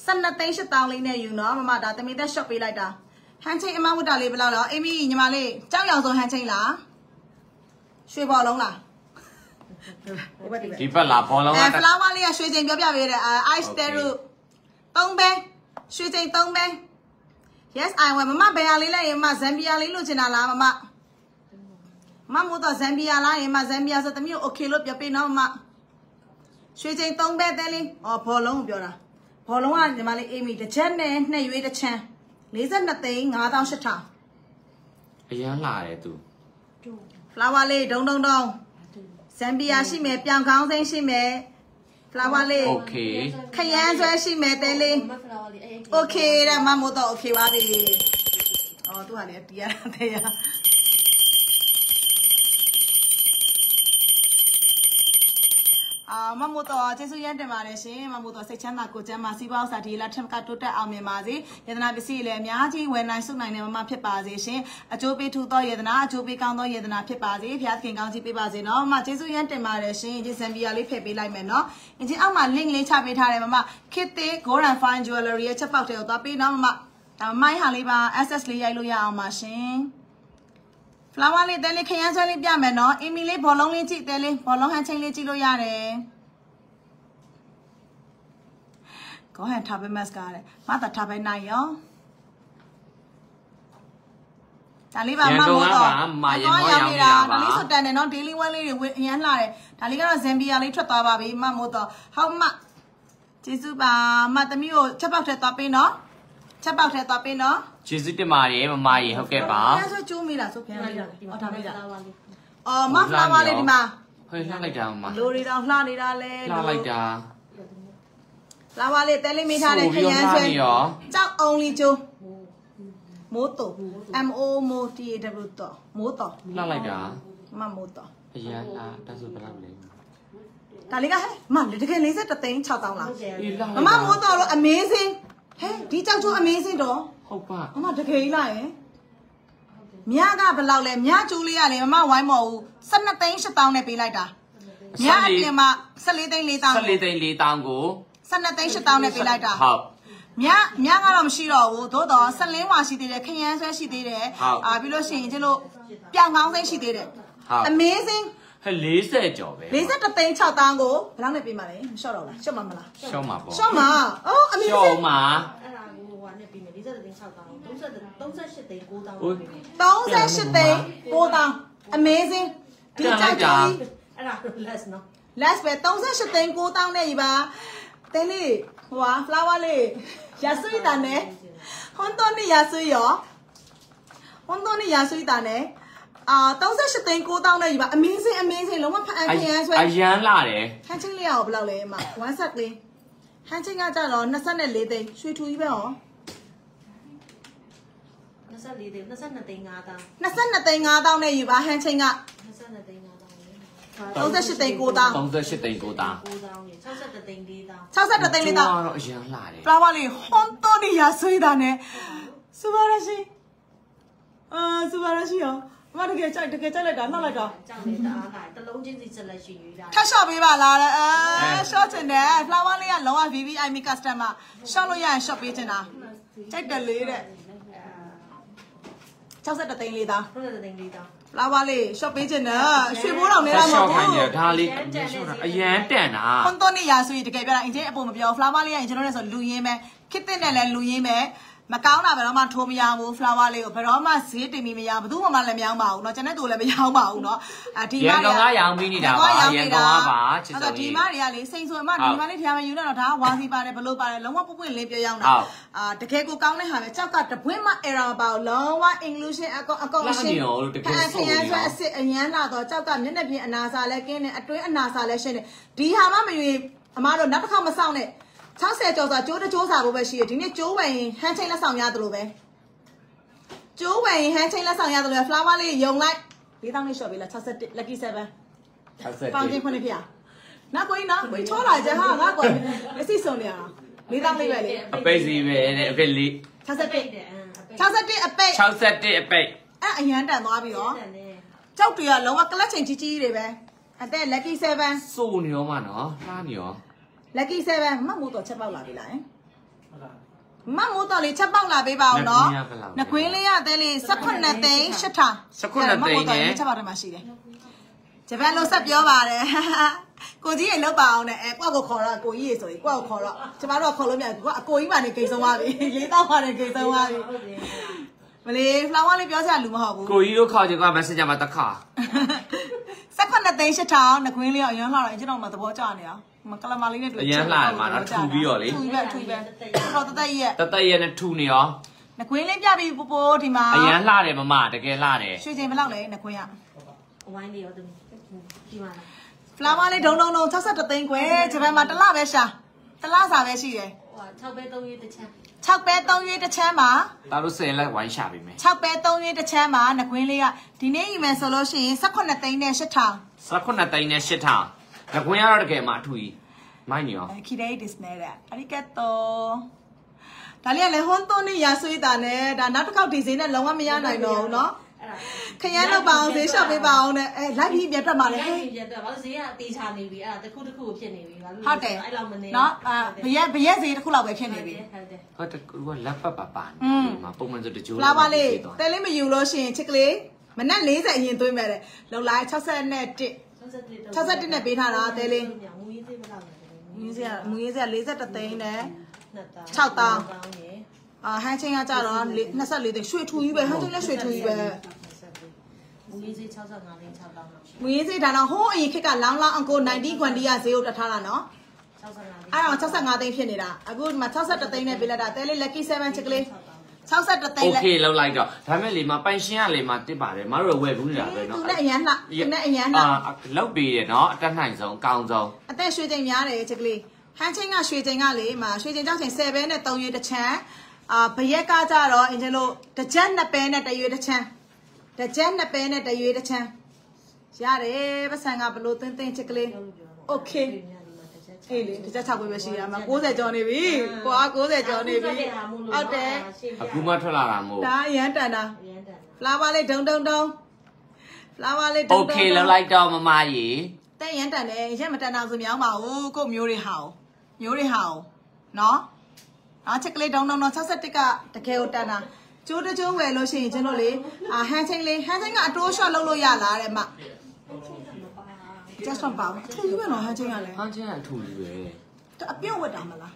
12သိန်း8000လေးနဲ့ယူနော်မမဒါတမီသက် shop ပေးလိုက်တာဟန်ချင်းအမဝတ်တာလေးဘယ်လောက်လဲအိမ်မီညီမလေးကြောက်ရောင်ဆုံးဟန်ချင်းလား ရွှေဘော်လုံးလားဟိုဘက်ဒီဘက်ဒီဘက်လာဘောလုံးကအဲတက် flower လေးကရွှေချိန်ပြောပြပေးတယ်အဲ ice terror 3ပဲရွှေချိန်3ပဲ yes i will မမဘယ်ဟာလေးလဲရင်မဇမ်ဘီယာလေးလိုချင်တာလားမမမမို့တော့ဇမ်ဘီယာလားရင်မဇမ်ဘီယာဆိုတမျိုး okay လို့ပြောပေးနော်မမရွှေချိန်3ပဲတဲလေးဩဘောလုံးကိုပြောတာဘောလုံးကညီမလေးအေးမီတစ်ချက်နဲ့နှစ်ရွေးတစ်ချမ်း42သိန်း9800အရန်လာတယ်သူ flower လေးဒုံဒုံဒုံဇမ်ဘီယာရှိမယ်ပြောင်ခေါင်းစိမ်းရှိမယ် flower လေး okay ခရမ်းဆွဲရှိမယ်တဲလေး okay တဲ့မမို့တော့ okay ပါပြီအော်သူကလည်းတီးရတာတဲ့ အာမမို့တော့ကျေးဇူးရမ်းတင်ပါတယ်ရှင်မမို့တော့စိတ်ချမ်းသာကိုယ်ချမ်းသာစီးပွားဥစ္စာဒီလက်ထက်ကတိုးတက်အောင်မြင်ပါစေယတနာပစ္စည်းလည်းအများကြီးဝယ်နိုင်စုနိုင်တဲ့မမဖြစ်ပါစေရှင်အကျိုးပေးထူသောယတနာအကျိုးပေးကောင်းသောယတနာဖြစ်ပါစေဖျားသခင်ကောင်းချီးပေးပါစေနော်မမကျေးဇူးရမ်းတင်ပါတယ်ရှင်ဒီဇမ်ဘီယာလေးဖည့်ပေးလိုက်မယ်နော်အင်ဂျင်အောက်မှာ link လေးချပေးထားတယ်မမ kit သေး gold and fine jewelry ရဲ့ချက်ပေါက်တွေကိုသွားပေးနော်မမဒါမိုင်းဟာလေးပါ access လေးရိုက်လို့ရအောင်ပါရှင် flower လေးတဲလေးခရမ်းဆွဲလေးပြမယ်နော်အီမီလေးဘောလုံးလေးကြည့်တဲလေးဘောလုံးဟန်ချင်းလေးကြည့်လို့ရတယ်ကောဟန်ထားပေးမတ်ကားတယ်မသာထားပေးနိုင်ရောဒါလေးပါမမို့တော့ဒါလေးဆိုတန်တယ်နော် daily one လေးတွေဝင်အရန်လာတယ်ဒါလေးကတော့ Zambia လေးထွက်သွားပါပြီမမို့တော့ဟောက်မကျေးဇူးပါမသမီးကိုချက်ပေါက်ထဲသွားပေးနော် ချက်ပေါက်ထဲသွားပေးနော်ကျေးဇူးတင်ပါတယ်မမကြီးဟုတ်ကဲ့ပါအဲဆိုကျိုးမိလားဆိုပြန်လေးလားဟောထားပေးတာဖလာဝလေးအော်မဖလာဝါလေးဒီမှာဟဲ့လှလိုက်တာမမလိုတွေတော့လှနေတာလဲလှလိုက်တာဖလာဝါလေးတဲလေးမိထားတဲ့ခရမ်းဆွဲဆိုပြီးတော့ကြောက်အောင်လီကျိုးမိုးတော် M O မိုး T A W တော်မိုးတော်လှလိုက်တာမမိုးတော်အရန်လာဒါဆိုဘယ်လောက်လဲဒါလေးကဟဲ့မလေတကယ်43သိန်း6000လားအေးလှမမမိုးတော်လို့ amazing ဟဲ့ဒီကြောက်ချိုး amazing တော့ဟုတ်ပါမမတကယ်ကြီးလားယင်မြကဘယ်လောက်လဲမြကျိုးလေးကလေမမဝိုင်းမော်ဘူး12သိန်း8000နဲ့ပေးလိုက်တာမြအပြင်မှာ14သိန်း4000 14သိန်း4000ကို12သိန်း8000နဲ့ပေးလိုက်တာဟုတ်မြမြကတော့မရှိတော့ဘူးသို့တော့ဆက်လင်းဝါရှိသေးတယ်ခရမ်းဆွဲရှိသေးတယ်ဟုတ်အာပြီးလို့ရှိရင်ကျလို့ပြောင်ကောင်းစိမ်းရှိသေးတယ်ဟုတ် amazing ဟဲ့ 40ကျော်ပဲ53သိန်း6တန်းကိုဘယ်လောက်နဲ့ပေးမှာလဲမလျှော့တော့လားလျှော့မှာမလားရှောင်းမှာပေါ့လျှော့မှာအော်ရှော amazing င်းမှာအဲ့ဒါကိုဟိုနဲ့ပြီးမယ်40သိန်း6တောင်း30 38သိန်း9တောင်းဟုတ်ပြီးမယ်38သိန်း9တန်း amazing ဒီကြောက်ကြီးအဲ့ဒါ less နော် last ပဲ38သိန်း9တန်းနဲ့ကြီးပါတဲလေးဟိုဟာ flower လေးရဆွေးတာနဲ့ဟွန်တော်နဲ့ရဆွေးရောဟွန်တော်နဲ့ရဆွေးတာနဲ့ အာ38သိန်း9တန်းနဲ့ကြီးပါ amazing amazing လုံးဝဖန်ဖန်ဆွဲအရန်လာတယ်ဟန်ချင်းလေးရောဘယ်လောက်လဲအမ1 set လေးဟန်ချင်းကကြတော့24သိန်းရွှေထူကြီးပဲဟော24သိန်း22သိန်း5တောင်း22သိန်း5တောင်းနဲ့ယူပါဟန်ချင်းက22သိန်း5တောင်းလေ38သိန်း9တောင်း38သိန်းကိုသား9တောင်းရေ61သိန်း4တောင်း62သိန်းလေးတောင်းတော့အရန်လာတယ် flower လေးဟွန်တိုနီယာဆွေးတာနဲ့စူပါရရှိအာစူပါရရှိရော မမတကယ်ကြိုက်တကယ်ကြိုက်လိုက်တာနှောက်လိုက်တာကြောက်နေတာအားကတလုံးချင်းစီဆက်လက်ရှင်ယူတာထပ်လျှော့ပေးပါလားအဲ short ချင်တယ် flower လေးကလုံးဝ VVIP customer short လို့ရရင် short ပေးချင်တာကြိုက်တယ်လေးတဲ့61သိန်းလေးသားဟုတ်တယ်တင်လေးတော့ flower လေး short ပေးချင်တယ်ရွှေဘိုးတော်နေဆက်လားမရှောဟုတ့်ခိုင်းဘူးရဒါလေးအရန်တန်တာခွန်သွန်နေရဆိုရင်တကယ်ပြောတာအင်ဂျင်အပေါ်မပြော flower လေးကအင်ဂျင်တို့လည်းဆိုလူရင်းပဲခစ်တဲ့နဲ့လည်းလူရင်းပဲ မကောင်းတာဘယ်တော့မှထိုးမရဘူး flower လေးကိုဘယ်တော့မှဈေးတင်ပြီးမရဘူးဘယ်သူမှလည်းမရောင်းပါဘူးเนาะကျန်တဲ့သူလည်းမရောင်းပါဘူးเนาะအဒီ ရန်ကုန်ကရောင်းပြီးနေတာပါရန်ကုန်ကပါချစ် အဲ့ စုံ တော့ဒီ ကြီး မတွေကလေစိန်ဆိုအမဒီမလေးဖျားမယူတော့ဒါကဝါစီပါတယ်ဘလို့ပါတယ်လုံးဝပုပ်ပွင့်လေးပြောရောက်တာ ဟုတ် အာတကယ်ကိုကောင်းတဲ့ဟာပဲကြောက်ကတပွင့်မ error မပါဘူးလုံးဝ inclusion အကောင်အကောင်ရှင်း လာနေရောလို့တကယ်ဆိုနေရော ဆိုအစ်စ်အရန်လာတော့ကြောက်ကမျက်နှာပြင်အနာစာလဲကင်းတယ်အတွင်းအနာစာလဲရှင်းတယ်ဒီဟာမှမယူရင်အမတို့နောက်တစ်ခါမဆောင်နဲ့ 60ကျော်စာကျိုးတကျိုးစာဖို့ပဲရှိတယ်ဒီနေ့ကျိုးဝယ်ရင်ဟန်ချင်းလက်ဆောင်ရတယ်လို့ပဲကျိုးဝယ်ရင်ဟန်ချင်းလက်ဆောင်ရတယ်လို့ flower လေးယုံလိုက်၄တောင်းလေးရှော့ပေးလား61 lucky 7 60ပေါင်ချင်းခွန်းဖေ။နောက်ကိုင်းနော်ကိုင်းချောလာကြဟာငါကွယ်မစီစုံနေအောင်လေးတောင်းလေးပဲလေအပိတ်စီပဲတဲ့အပိတ်လေး61တယ်61အပိတ်61အပိတ်အဲ့အရန်တန်သွားပြီတော့တယ်နဲ့ကြောက်တွေကလုံးဝကလတ်ချိန်ကြီးကြီးတွေပဲအသက် lucky 7စိုးနေရောမနော်လှားနေရော lucky 7မမိုးတော့ချက်ပေါက်လာပြီလားဟုတ်လားမမိုးတော့လေးချက်ပေါက်လာပေးပါအောင်နော်နှခွင်းလေးရတဲ့လေး18သိန်း8ထောင်ချက်ပေါက်တယ်မှာရှိတယ်ဂျပန်လို့ဆက်ပြောပါတယ်ကိုကြီးရေလောက်ပါအောင်နဲ့အဲကိုယ့်ကိုခေါ်တော့ကိုကြီးရေဆိုရင်ကိုယ့်ကိုခေါ်တော့ကျမတို့ကခေါ်လို့မရဘူးကိုကအကိုကြီးပါနေဂိတ်ဆုံးသွားပြီလေးတောက်ပါနေဂိတ်ဆုံးသွားပြီဟုတ်တယ်မလေး flower လေးပြောစရာလူမဟုတ်ဘူးကိုကြီးတို့ခေါ်ချင်က message မှာတစ်ခါ18သိန်း8ထောင်နှခွင်းလေးရောအရင်လှတော့အကျွန်တော်မှသဘောကျနေအောင် မကလမလေးနဲ့တွေ့ထူပြီးပဲထူပြီးပဲတော့တသက်ရဲ့တသက်ရဲ့နဲ့ထူနေရောနှခွင်းလေးပြပြီးပို့ပို့ဒီမှာအရန်လှတယ်မမတကယ်လှတယ်ရွှေချိန်ဘယ်လောက်လဲနှခွင်းရဝိုင်းလေးရောသူဒီမှာ flower လေးဒုံဒုံဒုံ61သိန်းခွဲဂျပန်မှာတစ်လပဲရှာတစ်လစာပဲရှိတယ်ဟို6ပဲ3ရေးတစ်ချမ်း6ပဲ3ရွေးတစ်ချမ်းမှာဒါတို့ဆယ်လက်ဝိုင်းရှာပြီမယ်6ပဲ3ရွေးတစ်ချမ်းမှာနှခွင်းလေးကဒီနေ့ယူမယ်ဆိုလို့ရှိရင်18သိန်းနဲ့8ထောင်18သိန်းနဲ့8ထော င်ငကွင်းကတော့တကယ်မှအထူကြီးမိုင်းနေရော ခီဒေးဒစ်နေရအရိကတ်တိုဒါလေးကလည်းဟွန်းသွန်းနဲ့ရာဆွေးတာနဲ့ဒါနောက်တစ်ခေါက်ဒီဇိမ်းနဲ့လုံးဝမရနိုင်တော့ဘူးเนาะ အဲ့ဒါ ခရမ်းတော့ပါအောင်ဈေးလျှော့ပေးပါအောင်နဲ့အဲလိုက်ပြီးပြတ်တက်ပါလေ အဲ့ဒီပြတော့ဘာလို့ဈေးကတေချာနေပြီအဲ့ဒါတစ်ခုတစ်ခုဖြစ်နေပြီဘာလို့ ဟုတ်တယ် အဲ့လောက်မနေ เนาะအာဘရက်ဘရက်ဈေးတစ်ခုလောက်ပဲဖြစ်နေပြီ ဟုတ်တယ် ဟုတ်တယ်ကလက်ပတ်ပါပါ อืม မှာပုံမှန်ဆိုတကြိုး ဖလာပါလေးတဲလေးမယူလို့ရှိရင်ချစ်ကလေးမနက်40အရင်သွင်းမယ်တဲ့လုံလိုက်60နဲ့1 61နဲ့ပေးထားတာတဲလေးငွေသေးမလောက်နေတယ်မူရင်းစရာမူရင်းစရာ41သိန်းနဲ့နှစ်တောင်း6တောင်းတောင်းရယ်အာဟန်ချင်းကကြတော့24သိန်းရွှေထူကြီးပဲဟန်ချင်းလည်းရွှေထူကြီးပဲငွေသေး65သိန်း6တောင်းလောက်ရှိမူရင်းစိတ်ဒါတော့ဟိုးအရင်ခက်ကလောင်းလောင်းအကို90ခွန်တီးရဈေးကိုတက်ထားတာနော်65သိန်းအဲ့တော့65သိန်းဖြစ်နေတာအခုဒီမှာ61သိန်းနဲ့ပေးလိုက်တာတဲလေး lucky 7ချစ်ကလေး 61သိ โอ န်းလက် เคလောက်လိုက်တော့ဒါမဲ့လေမပိုင်ရှင်ကလေမတစ်ပါတယ်မတို့ဝယ်ဘူးနေတာပဲเนาะ သူနဲ့အရန်လှသူနဲ့အရန်လှ အာလောက်ပြီးတယ်เนาะအတက်နိုင်ဆုံးအကောင်းဆုံး အသက်ရွှေချိန်များတယ်ချက်ကလေးဟန်ချင်းကရွှေချိန်ကလေမှာရွှေချိန်ကြောက်ချိန်10ပဲနဲ့3ရွေးတစ်ချမ်းအာဘရက်ကကြတော့အင်ဂျင်လို့တစ်ချက်2ပဲနဲ့1ရွေးတစ်ချမ်းတစ်ချက်2ပဲနဲ့1ရွေးတစ်ချမ်းရတယ်ပတ်စံကဘလို့တင်းတင်းချက်ကလေးโอเค အေးလေတစ်ချက်6ခွေပဲရှိရမှာ60ကျော်နေပြီကိုအား60ကျော်နေပြီဟုတ်တယ်အခုမှထွက်လာတာမဟုတ်ဒါအရန်တန်တာအရန်တန်တာ flower လေးဒုံဒုံဒုံ flower လေးဒုံဒုံ okay လောက်လိုက်တော့မမကြီးတဲ့ရန်တန်တယ်ရက်မတန်တာဆိုမြောင်းပါဘူးကိုမျိုးတွေဟာအောင်မျိုးတွေဟာအောင်နော်နောက်ချက်ကလေးဒုံဒုံတော့61ကတကယ်ကိုတန်တာကျိုးတကျိုးဝယ်လို့ရှိရင်ကျွန်တော်လေဟန်ချင်းလေးဟန်ချင်းကအတိုးရှော့လုပ်လို့ရလားတဲ့မ just တော့ပါဘူးသူကြီးပဲနော်ဟန်ချင်းကလည်းဟန်ချင်းအထူကြီးပဲအပြုတ်ဝတ်တာမလား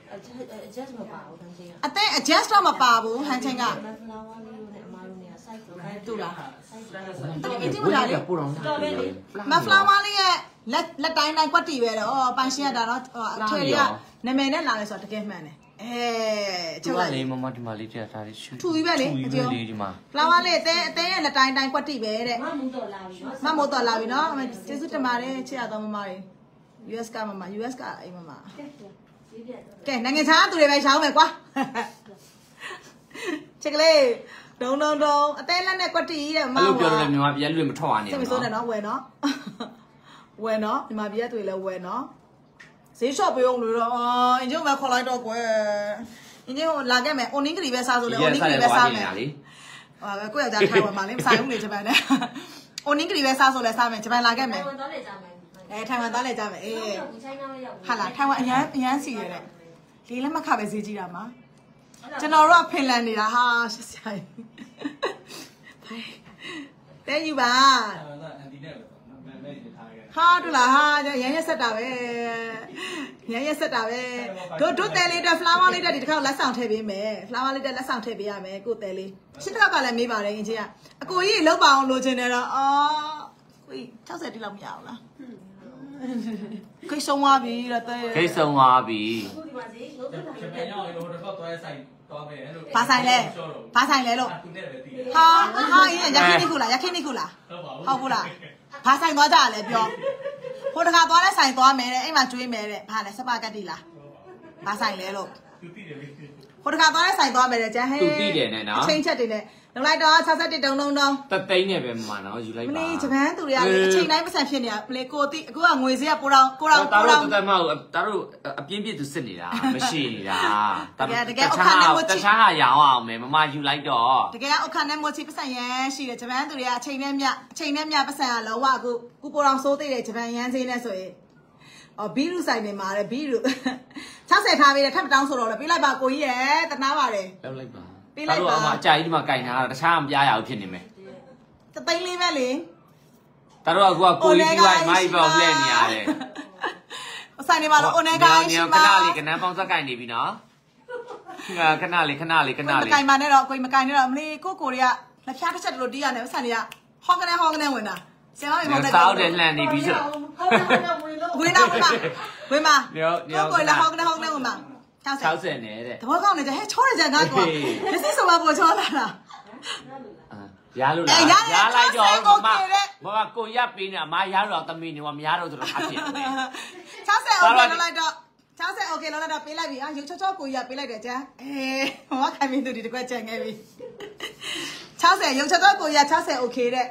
adjust မပါဘူးတန်းချင်းအသက် adjust တော့မပါဘူးဟန်ချင်းကမဖလာဝါလေးနဲ့အမားတို့နဲ့ site ကိုတူလား site တကယ်ကြည့်မလားလေပို့တော့မဖလာဝါလေးရဲ့လက်လက်တိုင်းတိုင်းကွက်တီပဲတော့အော်ပိုင်ရှင်ကဒါတော့အထွေတွေကနာမည်နဲ့လာလဲဆိုတော့တကယ်မှန်တယ် အဲချသူုတ်ကလိုက်လေမမဒီမှာလေးပြထားတယ်ရှူထူကြီးပဲလေထူကြီးပဲလေဒီမှာဖလာဝါလေးအသေးအသေးရဲ့လက်တိုင်းတိုင်းကွက်တီပဲတဲ့မမှုတော့လာပြီနော်မမို့တော့လာပြီနော်ကျေးဇူးတင်ပါတယ်ချစ်ရတော့မမတွေ US ကမမ US ကအိမ်မမဒီပြတ်တော့ကဲနိုင်ငံခြားသူတွေပဲရှောင်းမယ်ကွာချစ်ကလေးဒုံဒုံဒုံအသေးလက်နဲ့ကွက်တီတဲ့မအဲ့လိုမပြောလို့လည်းမြန်မာပြည်လွင့်မထွက်ရနေစိတ်မဆိုးနဲ့နော်ဝယ်နော်ဝယ်နော်ဒီမှာပြည့်တွေလည်းဝယ်နော် ဈေးလျှော့ပေးအောင်လို့တော့အော်အင်ဂျင်ပဲခေါ်လိုက်တော့ကွယ်အင်ဂျင်ကိုလာခဲ့မယ် onion ကလေးပဲစားဆိုလေ onion ကလေးပဲစားမယ်လေဟိုကိုယ့်ယောက်ျားထိုင်ဝမ်မှာလေမဆိုင်ဘူးလေဂျပန်နဲ့။အိုနင်းကလေးပဲစားဆိုလဲစားမယ်ဂျပန်လာခဲ့မယ်တော့လည်းကြမယ်။အဲထိုင်ဝမ်သားလဲကြမယ်အေးဒီချိုင်းနာလည်းရောက်ဟာလာထိုင်ဝမ်အရန်အရန်စီရတဲ့။လေးလက်မခပဲဈေးကြီးတာမှာ။ကျွန်တော်တို့ကဖင်လန်နေတာဟာရှစ်ဆိုင်။တဲ့ယူပါအဲ့ဒါအန်တီနဲ့ပဲနော်မဲမဲထားခဲ့ ဟာတို့လားဟာရရရက်ဆက်တာပဲရရက်ဆက်တာပဲတို့တို့တဲလေးတက် flower လေးတက်ဒီတစ်ခါလက်ဆောင်ထည့်ပေးမယ် flower လေးတက်လက်ဆောင်ထည့်ပေးရမယ်ကိုတဲလေးရှစ်တစ်ခါကလည်းမေးပါတယ်အင်ကြီးကအကိုကြီးလောက်ပါအောင်လိုချင်တယ်တော့အော်ကိုကြီး60တိလောက်မရအောင်လားကိတ်ဆုံးသွားပြီတော့တဲခိတ်ဆုံးသွားပြီအခုဒီမှာစီလို့တယ်တော့ချတာင်ပြန်ရောက်ရင်တော့တော့တွဲဆိုင် တော့မယ်အဲ့လိုဘာဆိုင်လဲဘာဆိုင်လဲလို့သူနဲ့ပဲတည်တယ်ဟာဟာရရခိနေခုလားရခိနေခုလားဟုတ်ပါဘူးဟုတ်ဘူးလားဘာဆိုင်သွားကြရလဲပြောဟိုတခါသွားတဲ့ဆိုင်သွားမယ်တဲ့အိမ်မှာကျွေးမယ်တဲ့ဘာလဲစပါဂက်တီလားဘာဆိုင်လဲလို့သူတည်တယ်ပြီဟိုတခါသွားတဲ့ဆိုင်သွားမယ်တဲ့ကျန်ဟဲ့သူသိတယ်နဲ့နော်အချိန်ချက်တွေနဲ့ လုံလိုက်တော့61တုံတုံတုံတသိန်းနဲ့ပဲမှာနော်ယူလိုက်မပါနေ့ဂျပန်သူတွေကလေအချိန်တိုင်းပတ်စံဖြစ်နေတာမလေးကိုတိအခုကငွေစည်းကပိုတောင်ကိုတောင်တာကိုတို့တောင်တသက်မဟုတ်တာတို့အပြင်းပြစ်သူစစ်နေတာမရှိနေတာတကယ်တကယ်အခါနဲ့ဝတ်ချီတခြားဟာရောင်းအောင်မယ်မမယူလိုက်တော့တကယ်အခါနဲ့မိုချီပတ်စံရန်ရှိတယ်ဂျပန်သူတွေကအချိန်နဲ့မြအချိန်နဲ့မြပတ်စံကလောကအခုကူပိုတောင်စိုးသိတဲ့ဂျပန်ရန်စည်းနဲ့ဆိုရင်အော်ဘီရူဆိုင်နေမှာတဲ့ဘီရူ60ထားပေးတယ်ထပ်မတောင်းဆိုတော့လေပေးလိုက်ပါကိုကြီးရဲ့တနာပါတယ်လောက်လိုက်ပါ ပေးလိုက်ပါတာတို့အမအကြိုက်ဒီမှာကင်ထားတာတခြားမပြရအောင်ဖြစ်နေမယ်တသိန်းလေးပဲလေတာတို့ကကိုကကိုကြီးပြီးလိုက်မိုက်ပေါ့လှည့်နေရတယ်ဆိုင်နေမှာတော့ Onega ညရှိခမှာဏလေးကနန်းပေါင်းစက်ကင်နေပြီနော်ငါခဏလေးခဏလေးခဏမလေးကင်ပါနဲ့တော့ကိုကြီးမကင်နဲ့တော့မလေးကိုကိုတွေကလက်ဖြားတစ်ချက်တလို့တီးရတယ်ဆိုင်တွေကဟောင်းကနေဟောင်းကနေဝင်တာဆရာမမောင်တဲ့စောက်တယ်လှန်နေပြီဆိုဟုတ်တယ်ဝင်လို့ဝင်တော့ဝင်ပါဝင်ပါကိုကိုလည်းဟောင်းကနေဟောင်းကနေဝင်ပါ 60 60နဲ့တဲ့တဘောကောင်းနေကြဟဲ့ချောတယ်ကြငါကွာမျက်စိစုံမပေါ်ချောလာတာရလို့အေးလားရတယ်ရလိုက်တော့60ကိုမကြည့်တဲ့မမကိုရပ်ပေးနေအမရတော့တမီနေမမရတော့ဆိုတော့အဖြစ်တယ်60 okay လောက်လိုက်တော့60 okay လောက်လိုက်တော့ပေးလိုက်ပြီအာရုပ်ချောချောကိုကြီးကပေးလိုက်တယ်ကြာအေးဟောခိုင်မင်းသူဒီတစ်ခွက်ကြံခဲ့ပြီ60ရုပ်ချောချောကိုကြီးက60 okay တဲ့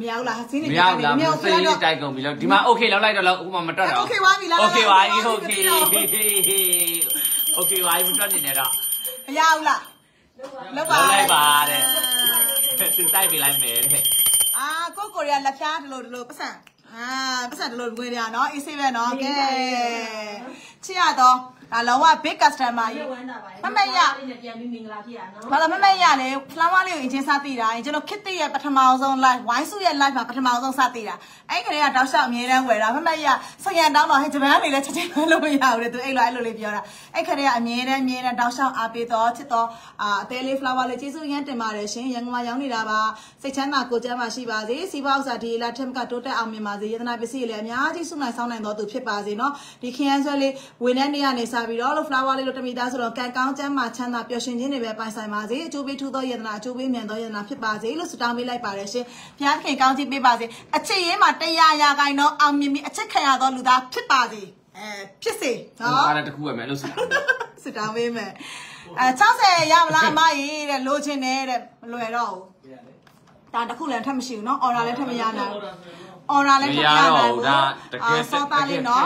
မရဘူးလားစင်းနေမရဘူးလားမစိတ်လေးတိုက်ကုန်ပြီလို့ဒီမှာ okay လောက်လိုက်တော့လောက်အခုမှမတွက်တော့ Okay ပါပြီလား okay ပါပြီ Okay okay ပါပြီ okay ပါပြီမတွက်နေနဲ့တော့မရဘူးလားလောက်ပါလောက်လိုက်ပါတဲ့သူတိုက်ပေးလိုက်မယ်တဲ့အာကိုကိုရီးယားလက်ဖြားဒီလိုဒီလိုပတ်စံအာပတ်စံဒီလိုဝင်နေရနော်အေးဆေးပဲနော်ကဲချစ်ရတော့ ဒါလုံးဝ big customer ကြီးမမရပြန်ပြီးမင်္ဂလာဖြစ်ရနော်ဘာလို့မမရလဲ flower လေးကိုအချင်းစားသိတာကျွန်တော်ခစ်တဲ့ရဲ့ပထမဆုံး live ဝိုင်းစုရဲ့ live မှာပထမဆုံးစားသိတာအဲ့ခရေကတောက်လျှောက်အမြဲတမ်းဝယ်တာမမရဆရန်တောင်းတော့ဟဲ့ဂျပန်နေလဲချက်ချင်းမလုပ်မရဘူးလေသူအဲ့လိုအဲ့လိုလေးပြောတာအဲ့ခရေကအမြဲတမ်းအမြဲတမ်းတောက်လျှောက်အားပေးတော့ချစ်တော့အာအသေးလေး flower လေးကျေးဇူးရမ်းတင်ပါတယ်ရှင်ရန်ကုန်မှာရောက်နေတာပါစိတ်ချမ်းသာကိုယ်ချမ်းသာရှိပါစေစီးပွားဥစ္စာဒီလာထက်ကတိုးတက်အောင်မြင်ပါစေယတနာပစ္စည်းလည်းအများကြီးစုနိုင်ဆောင်နိုင်တော်သူဖြစ်ပါစေနော်ဒီခရမ်းဆွဲလေးဝင်းနှန်းတွေကနေစားပြီးတော့လို့ flower လေးလို့တမိသားဆိုတော့ကံကောင်းချမ်းမာချမ်းသာပျော်ရွှင်ခြင်းတွေပဲပိုင်ဆိုင်ပါစေအကျိုးပေးထူးသောယန္တနာအကျိုးပေးမြန်သောယန္တနာဖြစ်ပါစေလို့ဆုတောင်းပေးလိုက်ပါတယ်ရှင်ဘုရားသခင်ကောင်းချီးပေးပါစေအချစ်ရင်းမှာတရားရာခိုင်တော့အောင်မြင်ပြီးအချစ်ခံရသောလူသားဖြစ်ပါစေအဲဖြစ်စေနော်အားတခုပဲမယ်လို့ဆုတောင်းဆုတောင်းပေးမယ်အဲ60ရမလားအမကြီးတဲ့လိုချင်တယ်တဲ့မလွယ်တော့ဘူးဒါတခုလည်းထပ်မရှိဘူးနော် order လည်းထပ်မရနိုင်ဘူး အော်ဒါလည်းထိုက်ရနိုင်ဘူးဒါတကယ်စောသားလေးနော်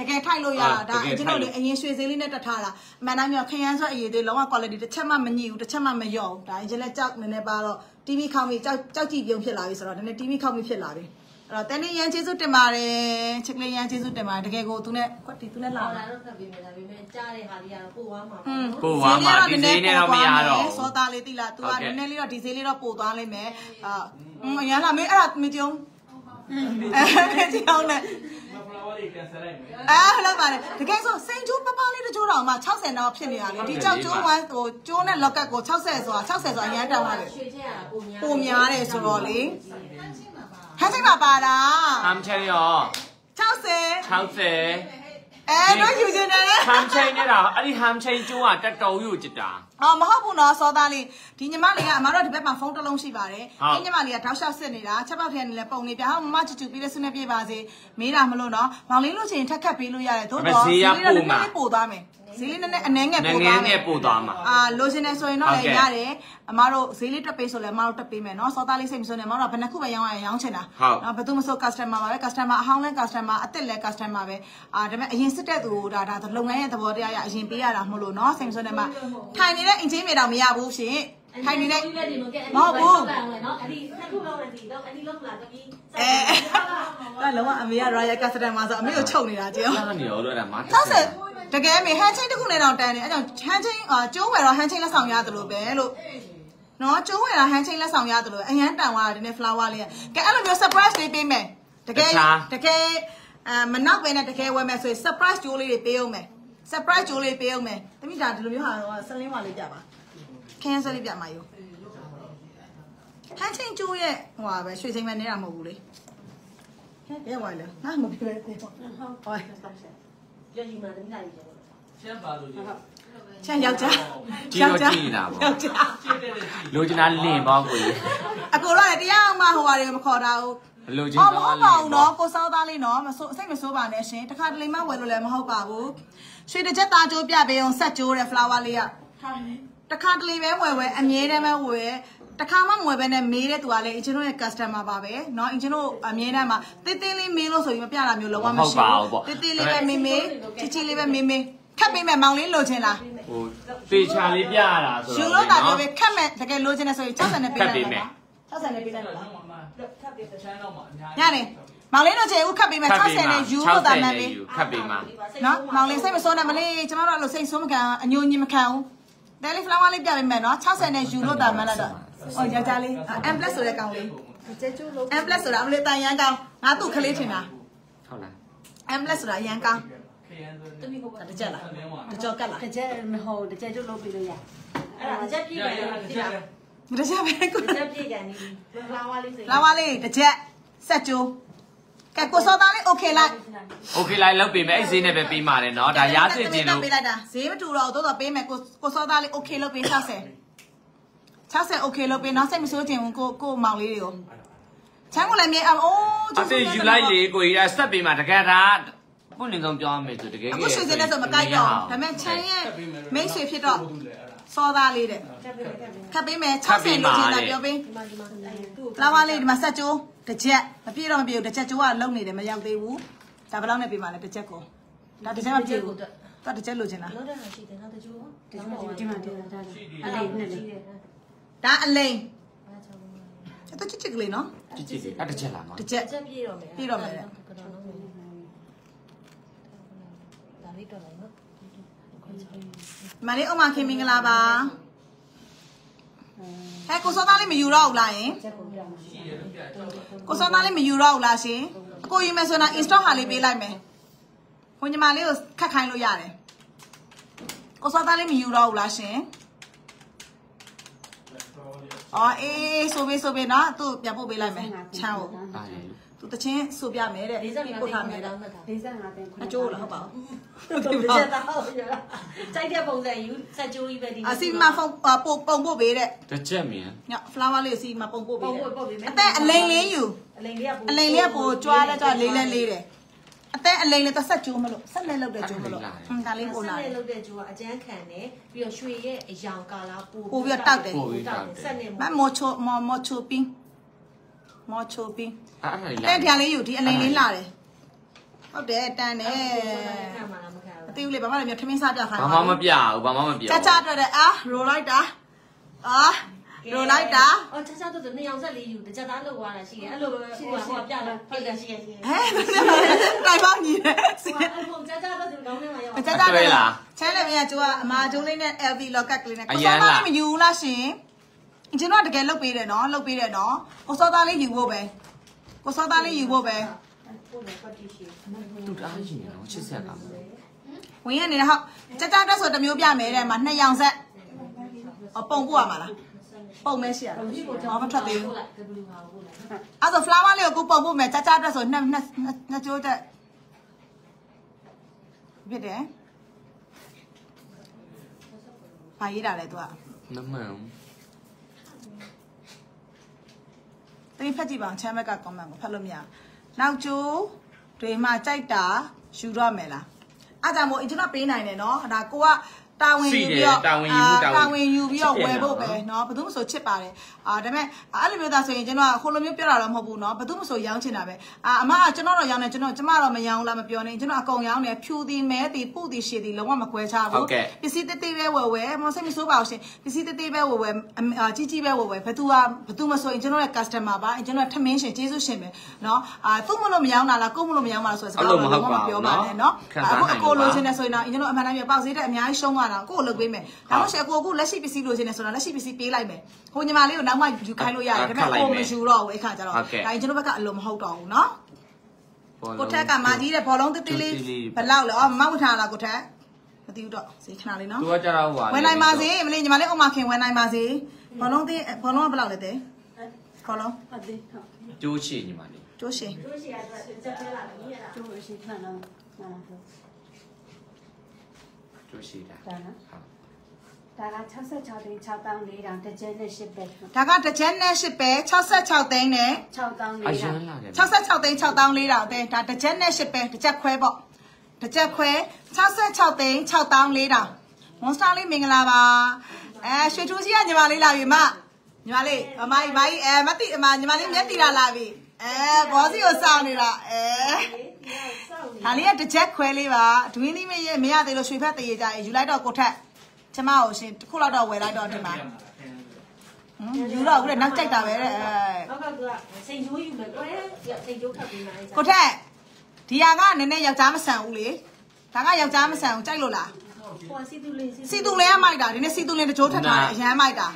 တကယ်ထိုက်လို့ရတာဒါကျွန်တော်တို့အရင်ရွှေစည်းလေးနဲ့တက်ထားတာအမှန်တမ်းပြောခရမ်းဆွဲအရေးသေးလုံးဝ quality တစ်ချက်မှမညှိဘူးတစ်ချက်မှမလျော့ဘူးဒါရင်လည်းကြောက်နည်းနည်းပါတော့ TV ခေါင်းပြီးကြောက်ကြောက်ကြည့်ပြုံးဖြစ်လာပြီဆိုတော့နည်းနည်း TV ခေါင်းပြီးဖြစ်လာပြီအဲ့တော့တန်နေရန်ကျေးဇူးတင်ပါတယ်ချက်ကလေးရန်ကျေးဇူးတင်ပါတယ်တကယ်ကိုသူနဲ့ကွက်တီသူနဲ့လာတာတော့ဆက်ပြီးမယ်ဒါပေမဲ့ကြားတဲ့ဟာလေးကတော့ပို့ဝါမှာပေါ့ပို့ဝါမှာဒီဈေးနဲ့တော့မရတော့စောသားလေးတိလာ तू ကနည်းနည်းလေးတော့ဒီဈေးလေးတော့ပို့သွားလိမ့်မယ်အာအရင်ကမင်းအဲ့ဒါမကြုံ အဲကြည့်အောင်နဲ့မဖလာဝါလေးကန်ဆယ်လိုက်မယ်အဲဟုတ်ပါတယ်တကယ်ဆိုစိန်ကျိုးပပလေးတချိုးတောင်မှ60တော့ဖြစ်နေရလေဒီကြောက်ကျိုးဝမ်းဟိုကျိုးနဲ့လော့ကတ်ကို60ဆိုတာ60ဆိုတာအရင်တောင်းရတယ်ရွှေချက်ရတာပိုများပိုများတယ်ဆိုတော့လေဟန်စိတ်မှာပါတာဟမ်ချဲရော60 60 အဲတော့ယူချင်တယ်ဟမ်ချင်းနေတာအဲ့ဒီဟမ်ချင်းကျိုးကတက်တော်ယူကြတာအော်မဟုတ်ဘူးနော်စောသားလေးဒီညီမလေးကအမတို့ဒီဘက်မှာဖုန်းတစ်လုံးရှိပါတယ်ဟုတ်အဲ့ညီမလေးကတောက်လျှောက်စစ်နေတာချက်ပေါက်ထဲနေလဲပုံနေပြဟောမမချူချူပြီးလဲဆွနေပြေးပါစေမေးတာမလို့နော်မောင်လေးလို့ချင်းထက်ခတ်ပေးလို့ရတယ်သို့တော့လေးပို့သွားမယ် ဈေးလေးနည်းနည်းအနှဲငယ်ပို့သွားမယ်နည်းနည်းပို့သွားမှာအာလိုချင်တယ်ဆိုရင်တော့လည်းရတယ်အမတို့ဈေးလေးတက်ပေးဆိုလည်းအမတို့တက်ပေးမယ်နော်စောသားလေးစိတ်မစွနဲ့အမတို့ကဘယ်နှခုပဲရောင်းရရင်ရောင်းချင်တာနော်ဘယ်သူမဆို customer ပါပဲ customer အဟောင်းလဲ customer အစ်စ်လဲ customer ပဲအာဒါပေမဲ့အရင်စစ်တဲ့သူကိုဒါဒါလုပ်ငန်းရဲ့သဘောတရားရအရင်ပေးရတာမဟုတ်လို့နော်စိတ်မစွနဲ့မှထိုင်နေတဲ့အင်ဂျင်မြေတောင်မရဘူးရှင်ထိုင်နေတဲ့မဟုတ်ဘူးအဲ့ဒီနှစ်ခုလုံးလည်းဒီတော့အဲ့ဒီလုံးလာတော့ဒီအဲတော့လုံးဝအမေက royal customer ဆိုအမေကိုချုပ်နေတာကြည့်အောင်ဆောက်နေရောတော့အဲ့ဒါမား60 တကယ်မေဟန်ချင်းတစ်ခုနဲ့တော့တန်တယ်အဲကြောင့်ဟန်ချင်းအာကျိုးဝယ်တော့ဟန်ချင်းလက်ဆောင်ရတယ်လို့ပဲလို့နော်ကျိုးဝယ်တာဟန်ချင်းလက်ဆောင်ရတယ်လို့အရန်တန်သွားတယ်ဒီနေ့ flower လေးကဲအဲ့လိုမျိုး surprise လေးပေးမယ်တကယ်တကယ်အမနောက်ပဲနဲ့တကယ်ဝယ်မယ်ဆိုရင် surprise ကျိုးလေးတွေပေးအောင်မယ် surprise ကျိုးလေးပေးအောင်မယ်တမိတာဒီလိုမျိုးဟာတော့ဆလင်းဝါလေးပြပါခင်းဆလေးပြမှာယူဟန်ချင်းကျိုးရဲ့ဟိုပါပဲရွှေချင်းပဲနေတာမဟုတ်ဘူးလေဟဲ့ဘယ်ဝိုင်လဲငါမပြောရဲဟုတ်ဟော ပြောယူမှာတမီးလာကြီးရှင်းပါလို့ဒီချမ်းယောက်ျားကြီးတော့ကြီးနေတာပေါ့ယောက်ျားရှင်းတဲ့တဲ့လိုချင်တာလင့်ပေါ့ကိုကြီးအကိုတော့လည်းတရားမှဟိုဟာတွေမခေါ်တာဘူးလိုချင်အော်တော့မဟုတ်ပါဘူးနော်ကိုစောသားလေးနော်မဆိုးစိတ်မဆိုးပါနဲ့ရှင်တခါတလေမှဝယ်လို့လည်းမဟုတ်ပါဘူးရွှေတစ်ချက်သားကျိုးပြပေးအောင်ဆက်ကျိုးတဲ့ flower လေးကတခါတလေပဲဝယ်ဝယ်အမြဲတမ်းပဲဝယ် တခါမှမဝယ်ပဲနဲ့မေးတဲ့သူကလည်းအင်ဂျင်တို့ရဲ့ customer ပါပဲเนาะအင်ဂျင်တို့အမြဲတမ်းမှာတေးသေးလေးမေးလို့ဆိုပြီးမပြတာမျိုးလုံးဝမရှိဘူးတေးသေးလေးပဲမေးမေးချီချီလေးပဲမေးမေးခက်ပေးမယ်မောင်လေးလိုချင်လား ဟိုပေချာလေးပြရတာဆို ယူ တော့ လို့တာပြောပေးခက်မဲ့တကယ်လိုချင်တယ်ဆိုရင်60နဲ့ပေးလိုက်ပါ60နဲ့ပေးလိုက်ပါ တော့မှထပ်ပြီးချမ်းတော့မှအများ ညနေမောင်လေးတို့ချေဦးခတ်ပေးမယ်60နဲ့ယူလို့တာမှန်လေး ခတ်ပေးမှာ နော်မောင်လေးစိတ်မဆိုးနဲ့မလေးကျမတို့အဲ့လိုစိတ်ဆိုးမခံအညိုညင်မခံဘူးတယ်လီဖလာဝါလေးပြပေးမယ်နော်60နဲ့ယူလို့တာမှန်လိုက်တော့ အော်ယောက်ျားလေး M+ ဆိုတဲ့ကောင်လေးကျဲကျိုးလို့ M+ ဆိုတာအမလေးတန်ရန်ကောင်ငါသူ့ကလေးထင်တာဟုတ်လား M+ ဆိုတာရန်ကောင်တမီကိုတကြက်လားတကြောက်ကတ်လားတကြက်မဟုတ်တကြက်ကျိုးလို့ပြလို့ရအဲ့ဒါတကြက်ပြည့်တယ်လားပြည့်တာတကြက်ပဲကိုတကြက်ပြည့်ကန်နေလာဝါလေးစိလာဝါလေးတကြက်ဆက်ကျိုးကဲကိုစောသားလေး okay လိုက် okay လိုက်လောက်ပေးမယ်အဲ့ဈေးနဲ့ပဲပေးမှာလေနော်ဒါရားစစ်ခြင်းလို့ပေးလိုက်တာဈေးမတူတော့သို့တော့ပေးမယ်ကိုကိုစောသားလေး okay လောက်ပေး60 60 okay လုပ်ပေးနော်စိတ်မဆိုးချင်ဘူးကိုကိုမောင်လေးတွေကိုချမ်းကိုလည်းမြေအိုးအဖေယူလိုက်လေကိုကြီးအဲ့ဆက်ပေးမှာတကယ်ဒါပွင့်လင်းဆုံးပြောရမယ်ဆိုတကယ်အခုရွှေစင်းနဲ့ဆိုမကိုက်တော့ဒါပေမဲ့ချမ်းရဲ့မိတ်ဆွေဖြစ်တော့စောသားလေးတဲ့တက်ပြည့်တက်ပြည့်ခတ်ပေးမယ်60လို့ချင်းတာပြောပေးဒီမှာဒီမှာသူ့လာဝါလေးဒီမှာဆက်ကျိုးတစ်ချက်မပြည့်တော့မပြည့်ဘူးတစ်ချက်ကျိုးကလုံနေတယ်မရောက်သေးဘူးဒါဘယ်လောက်နဲ့ပေးပါလဲတစ်ချက်ကိုဒါတစ်ချက်မပြည့်ဘူးတော့တစ်ချက်လို့ချင်းလားလောက်တဲ့ဟာရှိတယ်နောက်တကျိုးဒီမှာဒီမှာဒီမှာဒါအဲ့ဒါနဲ့ရှိတယ် ဒါအလိန်အားချောင်းအဲ့တော့ချစ်ချစ်ကလေးနော်ကြည့်ကြည့်လေးအဲ့တစ်ချက်လာမှာတစ်ချက်ချက်ပြည့်တော့မယ်ဒါလေးတော့လိုက်နော်မလေးအမခင်မင်္ဂလာပါဟဲ့ကိုစောသားလေးမယူတော့ဘူးလားယင်ချက်ပုံပြမှာကိုစောသားလေးမယူတော့ဘူးလားရှင်အကိုယူမယ်ဆိုတော့ install ဟာလေးပေးလိုက်မယ်ခွန်ညီမလေးကိုခတ်ခိုင်းလို့ရတယ်ကိုစောသားလေးမယူတော့ဘူးလားရှင် အော်အေးဆိုပေးဆိုပေးနော်သူ့ပြန်ပို့ပေးလိုက်မယ်ချမ်းကိုဒါလေသူတချင်းဆိုပြမယ်တဲ့45ပို့ခါထားမြမယ်ဲတဲ့တော့မှတ်တာ45တန်းခွအကျိုးလားဟုတ်ပါဘူးဒီချက်တော့ကြိုက်တဲ့ပုံစံယူဆက်ကြိုးကြီးပဲဒီအစီမဖုန်းပို့ပုံပို့ပေးတဲ့တစ်ချက်မြန်ည flower လေးစီမပုံပို့ပေးပုံတဲ့ပို့ပို့ပြီးမယ်အသက်အလိန်လေးယူအလိန်လေးကအလိန်လေးကပိုကြွားလဲကြွားလေးလဲလေးတယ် အသက်အလိန်လေးတော့ဆက်ကျိုးမလို့ဆက်လက်လောက်တဲ့ကျိုးမလို့ဟွန်းဒါလေးပို့လာဆက်နဲ့လုပ်တဲ့ကြိုးကအကျန်းခံတယ်ပြီးတော့ရွှေရဲ့အယောင်ကာလာပို့ဆက်နဲ့မမောချိုမောမောချိုပင်းမောချိုပင်းအဲ့ဒါလေးလာတဲ့တရားလေးယူဒီအလိန်လေးလာတယ်ဟုတ်တယ်တန်တယ်ခံမှာလားမခံအသေးဦးလေးဘာမှလည်းမထမင်းစားပြခိုင်းဘာမှမပြဘူးဘာမှမပြချာချာတော့တယ်အာရိုလိုက်တာအာ ရိုလိုက်တာအော်ချာချာတော့နှစ်ယောက်ဆက်လေးယူတကြသားလောက်သွားတာရှိတယ်အဲ့လိုပဲဟိုကဟိုကပြလာဖြစ်တယ်ရှိတယ်ရှိတယ်ဟဲ့တိုင်ပေါင်းညီတယ်ဟိုဟိုချာချာတော့ဒီကောင်းထဲမှာရောက်ချာချာတော့ချဲလည်းမရကျိုးကအမာကျိုးလေးနဲ့ LV locket ကလေးနဲ့ကိုစောသားလေးမယူလားရှင်ကျင်းတော့တကယ်လုတ်ပေးတယ်နော်လုတ်ပေးတယ်နော်ကိုစောသားလေးယူဖို့ပဲကိုစောသားလေးယူဖို့ပဲပို့တယ်ပတ်တိရှိတူတားရှင်နော်ချစ်ဆက်ကမှာဝင်ရနေတဲ့ဟုတ်ကြကြတက်ဆိုတစ်မျိုးပြမယ်တဲ့မှာနှစ်ယောင်ဆက်အပုံပို့ရမှာလား ပုံမဲရှိရလားဟောမထွက်သေးဘူး ပို့လိုက် W ဟာပို့လိုက် အဲ့ဆို flower လေးကိုကိုပုံပို့မယ်ကြကြတက်ဆိုနှစ်နှစ်နှစ်ကျိုးတက်ဖြစ်တယ်ဘာရေးတာလဲ तू อ่ะ မမှန် တတိဖက်ကြည့်ပါအောင်ချမ်းဘက်က comment ကိုဖတ်လို့မရနောက်ကျိုးတွေမှာကြိုက်တာယူတော့မယ်လား အားကြောင့်မို့ကျွန်တော်ပေးနိုင်တယ်နော်ဒါကိုက တာဝန်ယူရှိတယ်ပြီးတော့တာဝန်ယူမှုအာတာဝန်တာဝန်ယူပြီးတော့ချစ်ဝတယ်ယ်ဖို့ပဲနော်နော်ဘယ်သူမှမဆိုချစ်ပါတယ်အာဒါပေမဲ့အဲ့လိုမျိုးသားဆိုရင်ကျွန်တော်ကဟိုလိုမျိုးပြောတာတော့မဟုတ်ဘူးနော်ဘယ်သူမှမဆိုရောင်းချင်တာပဲအာအမကကျွန်တော်တော့ရောင်းတယ်ကျွန်တော်ကျမတော့မရောင်းလားမပြောနဲ့ကျွန်တော်အကုန်ရောင်းတယ်ဖြူသည်မဲသည်ပုသည်ရှည်သည်လုံးဝမကွဲခြားဟုဘူးတ်ကဲ့ပစ္စည်းတစ်သေးပဲဝယ်ဝယ်မစိတ်မဆိုးပါဘူးရှင်ပစ္စည်းတစ်သေးပဲဝယ်ဝယ်အမအာကြီးကြီးပဲဝယ်ဝယ်ဘယ်သူကဘယ်သူမဆိုရင်ကျွန်တော်ရဲ့ customer ပါကျွန်တော်ထမင်းရှင်ကျေးဇူးရှင်ပဲနော်အာသူ့မလို့မရောင်းတာလားကို့မလို့မရောင်းပါလားဆိုတဲ့စကားတော့လုံးဝမပြောပါနဲ့နော်ခံစားအခုနိုင်အလို့ပါကိုလိုချင်တယ်ဆိုရင်တော့ကျွန်တော်အမှန်တမ်းပြောပေါက်ဈေးတက်အများကြီးရှုံးသွားတာကို့ကိုလုပ်ပေးမယ်ဒါမှမဟုတ်ရှင်အကိုအခုလက်ရှိပစ္စည်းလိုချင်တယ်ဆိုတော့လက်ရှိပစ္စည်းပေးလိုက်မယ်ဟိုညီမလေးကိုနောက်မှယူခိုင်းလို့ရတယ်ဒါပေမဲ့ကိုမယူတော့ဘူးအခါကျတော့ဒါရင်ကျွန်တော်ဘက်ကအလိုမဟုတ်တော့ဘူးနော်ကိုထက်ကမာကြီးတဲ့ဘောလုံးတစ်တိလေးဘယ်လောက်လဲအော်မမဝထားလားကိုထက်မသိဘူးတော့ဈေးခဏလေးနော်သူကကြတော့ဟိုဝင်နိုင်ပါစေမလေးညီမလေးအုံမခင်ဝင်နိုင်ပါစေဘောလုံးသေးဘောလုံးကဘယ်လောက်လဲတဲ့ဘောလုံးဟုတ်တယ်ဟုတ်ကျိုးချီညီမလေးကျိုးရှင်တို့ရှိရတဲ့စက်ပြလာတယ်ရတာကျိုးအရှိခံတော့နားလားဆိုကျိုးချီတာ ဒါနော်ဟုတ်ဒါက66သိန်း6တောင်း၄တောင်တစ်ကျဲနဲ့8ပဲဒါကတစ်ချက်နဲ့8ပဲ66သိန်းနဲ့6တောင်းအ၄ရတောန်င်လာတယ်66သိန်း6တောင်း4တောင်တဲ့ဒါတစ်ချက်နဲ့8ပဲတစ်ချက်ခွဲပေါ့တစ်ချက်ခွဲ66သိန်း6တောင်း4တောင်မွန်စတာလေးမင်္ဂလာပါအဲရွှေထူးကြီးကညီမလေးလာပြီမညီမလေးအမကြီးမကြီးအဲမသိအမညီမလေးမျက်တီလာလာပြီအဲဘောစီကိုစောင့်နေတာအဲ ဒါလေးကတစ်ချက်ခွဲလေးပါဒွင်းလေးမရမရသေးလို့ရွှေဖက်တရေကြရေယူလိုက်တော့ကိုထက်ကျမကိုရှင်တစ်ခုလောက်တော့ဝယ်လိုက်တော့ဒီမှာဟမ်ယူတော့ဦးလေနောက်ကြိုက်တာပဲတဲ့အဲနောက်ကသူကစိန်ချိုးယူမယ်ကွယ်စိန်ချိုးခတ်ပြီးမှအဲ့ကိုထက်ဒီဟာကနည်းနည်းယောက်ျားမဆန်ဘူးလေဒါကယောက်ျားမဆန်ဘူးကြိုက်လို့လားဟိုစီတူလေးစီတူလင်းကမိုက်တာဒီနေ့စီတူလင်းတကြိုးထက်ထားတယ်အရန်မိုက်တာ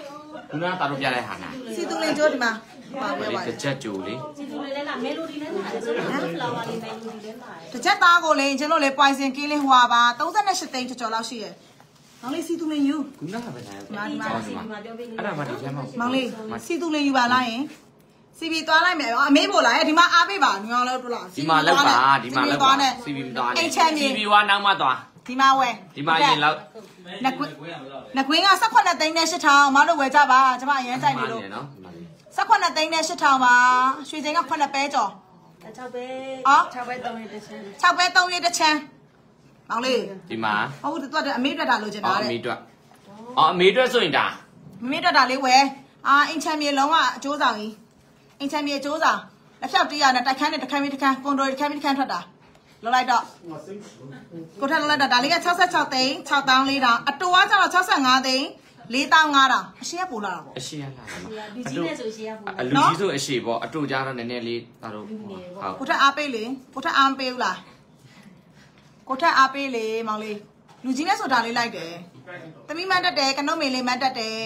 ခုနကတာတို့ပြတဲ့ဟာနာစီတူလင်းကြိုးဒီမှာ ပါဟိုပြောပါလေးတစ်ချက်ကျိုးလေးစီတူလေးလည်းလာမဲလိုဒီလည်းလာတယ်ဆိုတော့ဖလာဝါလေးမဲလိုဒီလည်းလာတယ်တစ်ချက်သားကိုလေကျင်းလို့လေ poison ကင်းလေးဟွာပါ38သိန်းကျော်ကျော်လောက်ရှိရဲ့မောင်လေးစီတူလင်းယူခုနကပဲနားဒီမှာဒီမှာစီဒီမှာပြောပေးနေအဲ့ဒါမှဒီထဲမှာမောင်လေးစီတူလင်းယူပါလားယင်စီဘီသွားလိုက်မယ်အမေးပို့လာရဲ့ဒီမှာအားပေးပါညောင်းလို့တို့လားဒီမှာလောက်ပါဒီမှာလောက်ပါနဲ့စီဗီမသွားနဲ့အိတ်ချမ်းမြေစီဗီဝါနောက်မှသွားဒီမှာဝယ်ဒီမှာရင်လောက်နှကွင်းနှကွင်းက18သိန်းနဲ့8000မတို့ဝယ်ကြပါကျမအရင်ကြိုက်နေလို့နော် 18သိန်းနဲ့8000ပါရွှေစိန်က9ပဲကျော်6ပဲအော်6ပဲ3ရက်တစ်ချမ်း6ပဲ3ရက်တစ်ချမ်းမောင်လေးဒီမှာဟုတ်တယ်သူကအမေးတွက်တာလိုချင်တာအော်အတဲ့မေအတွက်အော်အမေအတွက်ဆိုရင်ဒါမမေးတွက်တာလေးဝယ်အာအင်ချမ်းမြေလုံးဝအကျိုးဆောင်ကြီးအင်ချမ်းမြေအကျိုးဆောင်လက်ဖြောက်တရားနဲ့တိုက်ခန်းနဲ့တစ်ခန်းပြီးတစ်ခန်းကွန်ဒိုတစ်ခန်းပြီးတစ်ခန်းထွက်တာလောက်လိုက်တော့ကိုထက်လောက်လိုက်တော့ဒါလေးက66သိန်း6တောင်း4တောင်းအတူကကျတော့65သိန်း 4တောင်း5တောင်းအရှင်းကပိုလာတာပေါ့အရှိရလာတယ်လူကြီးနဲ့ဆိုရှေ့ရဘူးအလူကြီးဆိုအရှိပေါ့အတူကြတော့နည်းနည်းလေးဒါတို့ဟုတ်ကိုထက်အားပေးလေကိုထက်အားမပေးဘူးလားကိုထက်အားပေးလေမောင်လေးလူကြီးနဲ့ဆိုတာလေးလိုက်တယ်သမီးမတ်တက်တယ်ကနုတ်မေလေးမတ်တက်တယ်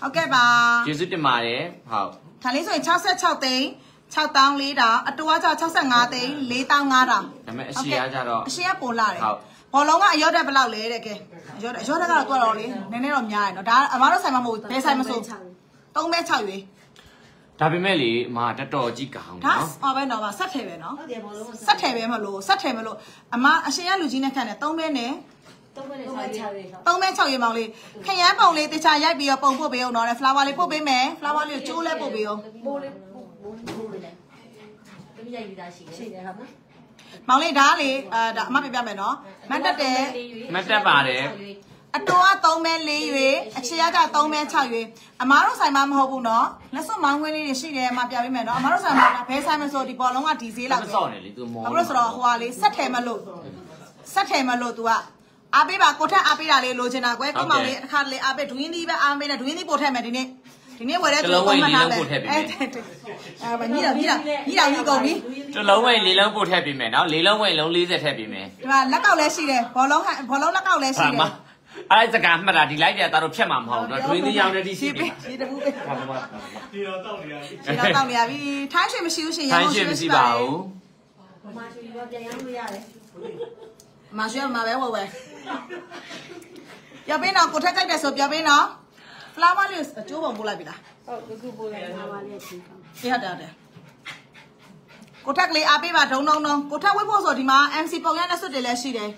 ဟုတ်ကဲ့ပါကျေးဇူးတင်ပါတယ်ဟုတ်ဒါလေးဆိုရင်66သိန်း6တောင်း4တောင်အတူကကျ65သိန်း4တောင်း5တောင်ဒါပေမဲ့အရှိရကြတော့အရှင်းကပိုလာတယ်ဟုတ် ဘောလုံးကအရော့တက်ဘယ်လောက်လဲတဲ့ကဲအရော့တက်အရော့တက်ကတော့တွက်တော့လေနည်းနည်းတော့များတယ်နော်ဒါအမတို့ဆိုင်မှာမဟုတ်ဘူးဘယ်ဆိုင်မဆို3ပဲ6ရွေးဒါပေမဲ့လေအမတော်တော်ကြီးကောင်းဒါနော်အော်ပဲတော့ပါဆက်ထဲပဲနော်ဟုတ်တယ်ဘောလုံးဆက်ထဲပဲမလို့ဆက်ထဲမလို့အမအရှင်ရလူကြီးနဲ့ခန့်တယ်3ပဲနဲ့တော့ပဲ6ပဲ6ပဲ3ပဲ6ရွေးမောင်လေးခရမ်းပုံလေးတခြားရိုက်ပြီးတော့ပုံပို့ပေးအောင်တော့ flower လေးပို့ပေးမယ် flower လေးကိုကျိုးလဲပို့ပေးအောင်ပိုးလေးပိုးပိုးပိုးလေးတမီးရိုက်ပြီးသားရှိတယ်ရှိတယ်ဟုတ်နော် မောင်လေးဒါကလေအာဒါအမပြပြမယ်နော်မတ်တက်တယ်မတ်တက်ပါတယ်အတော်က3ပဲ4ရွေအခြေရက3ပဲ6ရွေအမားတို့ဆိုင်မှာမဟုတ်ဘူးနော်လက်စွပ်မောင်းခွင်းလေးတွေရှိတယ်အမပြပေးမယ်နော်အမားတို့ဆိုင်မှာဘယ်ဆိုင်မဆိုဒီဘောလုံးကဒီဈေးလောက်မပဲစော့နဲ့လေသူမောဘာလို့လဲဆိုတော့ဟိုဟာလေးဆက်ထဲမလို့ဆက်ထဲမလို့ तू ကအားပေးပါကိုထက်အားပေးတာလေးလိုချင်တာကွယ်ကိုမောင်လေးတစ်ခါတလေအားပေးဒွင်းသီးပဲအားပေးတယ်ဒွင်းသီးပို့ထက်မယ်ဒီနေ့ ဒီနေ့ဝယ်တဲ့အဲဗညီတော်ညီတော်ညီတော်ညီကုန်ပြီတလုံးဝိတ်လေးလုံးပို့ထည့်ပေးမယ်နော်လေးလုံးဝိတ်လုံး40ထည့်ပေးမယ်ဒီမှာလက်ကောက်လည်းရှိတယ်ဘောလုံးဘောလုံးလက်ကောက်လည်းရှိတယ်အဲ့စကားမှတ်တာဒီလိုက်ပြတာတော့ဖြတ်မှာမဟုတ်တော့ဒွင်းသီးရောင်းတဲ့ဒီရှိရှိပြီပြီဒီတဘူးပဲဟာမမဒီတော့တောက်နေရပြီဒီတော့တောင်းနေရပြီထိုင်းရွှေမရှိဘူးရှင်ရထိုန်င်းကုန်ရှရွှေင်းမရှိပါဘူးမချူရပြန်ရလို့ရတယ်မရွှေမှာပဲဝယ်ဝယ်ပြောပေးတော့ကိုထက်ကြိုက်တယ်ဆိုပြောပေးနော် flower လေးအကျိုးပုံပို့လိုက်ပြီလားဟုတ်ဒီခုပို့လိုက်ပါလေချင်းကောင်းပြဟုတ်တယ်ဟုတ်တယ်ကိုထက်ကလေးအားပေးပါဒုံဒုံဒုံကိုထက်ဝိဖို့ဆိုဒီမှာ MC ပုံရတဲ့စွတ်တွေလည်းရှိတယ်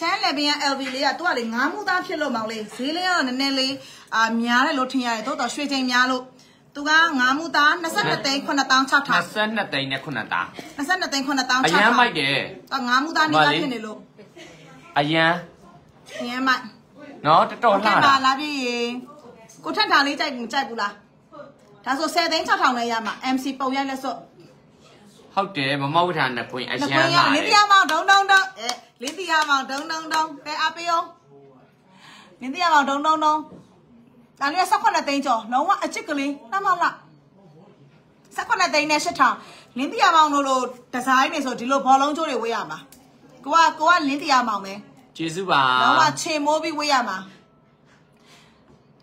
ချမ်းလေဘင်းက LV လေးကသူကလေငါးမှုသားဖြစ်လို့မောင်လေးဈေးလေးကတော့နည်းနည်းလေးအာများတယ်လို့ထင်ရတယ်တိုးတော့ရွှေချိန်များလို့သူကငါမူသား22သိန်း9000 6000 22သိန်းနဲ့9သား22သိန်း9000အရန်မိုက်တယ်တော့ငါမူသားနေသားဖြစ်နေလို့အရန်ငင်းမိုက်နော်တော်တော်လှကဲတာပါလားပြီ ကိုထက်တာလေးကြိုက်ဘူးကြိုက်ဘူးလားဒါဆို10သိန်း6000လဲရမှာ MC ပုံရိုက်လက်စွပ်ဟုတ်တယ်မမောက်ထားနှစ်ခွင်းအလရကွန်င်းရလှတလင်းယ်တရားမောင်ဒုံဒုံဒုံအဲလင်းတရားမောင်ဒုံဒုံဒုံကဲအပေးအောင်လင်းတရားမောင်ဒုံဒုံဒုံဒါလေး18သိန်းကျော်လုံးဝအချစ်ကလေးနှမလား18သိန်းနဲ့8000လင်းတရားမောင်တို့လိုဒီဇိုင်းတွေဆိုဒီလိုဘောလုံးကျိုးတွေဝေးရမှာကိုကကိုကလင်းတရားမောင်ပဲကျေးဇူးပါလုံးဝခြေမိုးပြီးဝေးရမှာ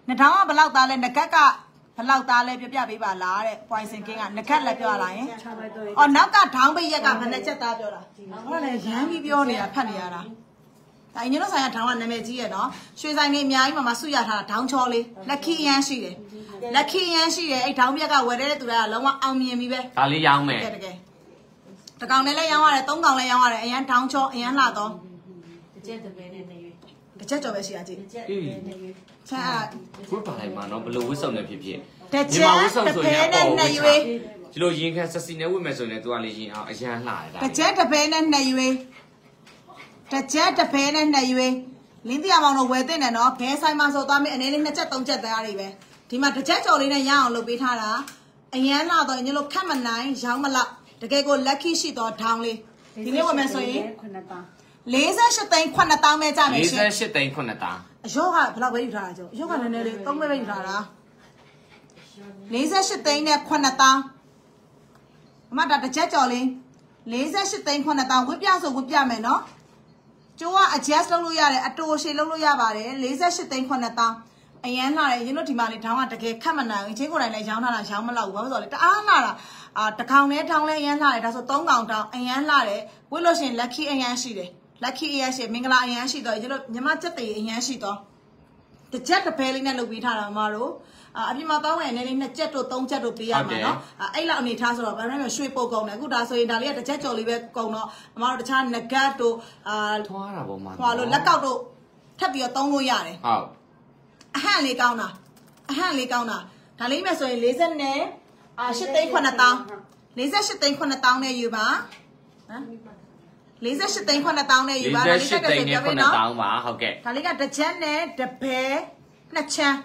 နှထောင်ကဘလောက်သားလဲငကက်ကဘလောက်သားလဲပြပြပေးပါလားတဲ့ poison king ကငကက်လည်းပြောလာရင်6ပဲတော့။အော်နောက်ကထောင်းပိတ်ရက်ကဘယ်နဲ့ချက်သားပြောတာ။ဟောလည်းရမ်းပြီးပြောနေတာဖတ်နေရတာ။ဒါအင်းတို့ဆိုင်ကထောင်းကနာမည်ကြီးရဲ့နော်။ရွှေဆိုင်နေအများကြီးမှမဆုရထားတာထောင်းချောလေး။လက်ခီအရန်ရှိတယ်။လက်ခီအရန်ရှိတယ်အဲ့ထောင်းပြက်ကဝယ်တဲ့သူတွေကလုံးဝအောင်မြင်ပြီပဲဒါလေးရောင်းမယ်။တကယ်တကယ်။တကောင်နဲ့လည်းရောင်းရတယ်သုံးကောင်လည်းရောင်းရတယ်အရန်ထောင်းချောအရန်လှတော့တကြက်တပဲနဲ့နေရွေး တစ်ချက်ကြော်ပဲရှိရကြည့်တကြက်ပဲနေရွေး။ချက်အားဘုတ်ပါလိုက်မှာနော်ဘလို့ဝစ်စုံနေဖြစ်ဖြစ်တစ်ချက်တစ်ဖဲနဲ့နှစ်ရွေးဒီလိုရင်ခံဆက်စီနဲ့ဝစ်မယ်ဆိုရင်လည်းသူကလေရင်အောင်အရန်လှတယ်ဒါတစ်ချက်တစ်ဖဲနဲ့နှစ်ရွေးတစ်ချက်တစ်ဖဲနဲ့နှစ်ရွေးလင်းတရားမောင်တို့ဝယ်တဲ့နဲ့နော်ဘဲဆိုင်မှာဆိုသွားမယ်အနေနဲ့နှစ်ချက်သုံးချက်သားရည်ပဲဒီမှာတစ်ချက်ကြော်လေးနဲ့ရအောင်လုပ်ပေးထားတာအရန်လာတော့ညလို့ခတ်မနိုင်ရောင်းမလောက်တကယ်ကို lucky ရှိတော့ဒေါင်းလေးဒီနေ့ဝယ်မယ်ဆိုရင်9တောင်း 48သိန်း9000ပဲကြမယ်ရှင်48သိန်း9သားအယောကဘယ်လောက်ပဲယူထားတာကျော်အယောကနည်းနည်းလေးသုံးပဲပဲယူထားတာ48သိန်းနဲ့9000အမဒါတစ်ချက်ကြော်လေး48သိန်း9000ဝစ်ပြဆိုဝစ်ပြမယ်နော်ကျိုးက adjust လုပ်လို့ရတယ်အတိုရှည်လုပ်လို့ရပါတယ်48သိန်း9000အရန်လာတယ်ရင်တို့ဒီမှာလေထောင်းကတကယ်ခတ်မနိုင်ဘူးချင်းကိုယ်တိုင်လည်းရောင်းထားတာရောင်းမလောက်ဘူးဘာလို့လဲဆိုတော့လေတအားလာတာအာတစ်ခေါင်နဲ့ထောင်းလဲအရန်လာတယ်ဒါဆို3ကောင်တောင်းအရန်လာတယ်ဝစ်လို့ရှရင် lucky အရန်ရှိတယ် lucky အရန်ရှိမင်္ဂလာအရန်ရှိတော့ရင်တို့ညီမချက်တည်အရန်ရှိတော့တစ်ချက်တစ်ဖဲလေးနဲ့လုပ်ပြီးထားတာမတို့အာအပြင်မှာတောင်းဝင်အနေလေးနှစ်ချက်တို့သုံးချက်တို့ပေးရမှာနော်အဲ့လောက်အနေထားဆိုတော့ဘာမှမရွှေပုတ်ကုန်တယ်အခုဒါဆိုရင်ဒါလေးကတစ်ချက်ကြော်လေးပဲကုန်တော့အမတို့တခြားနဂတ်တို့အာထွားတာပေါ့မှာဟွာလို့လက်ကောက်တို့ထပ်ပြီးတော့သုံးလို့ရတယ်ဟုတ်အဟန့်လေးကောင်းတာအဟန့်လေးကောင်းတာဒါလေးမဲ့ဆိုရင်40နဲ့အာ8သိန်း9000 48သိန်း9000နဲ့ယူပါဟမ် 48သိန်း9000နဲ့ယူပါဒါလေးတက်48တက်သိန်းဆိုနဲ့ပြောပေးနော်9000ပါဟုတ်ကဲ့ဒါလေးကတစ်ချက်နဲ့တစ်ဘဲနှစ်ချမ်း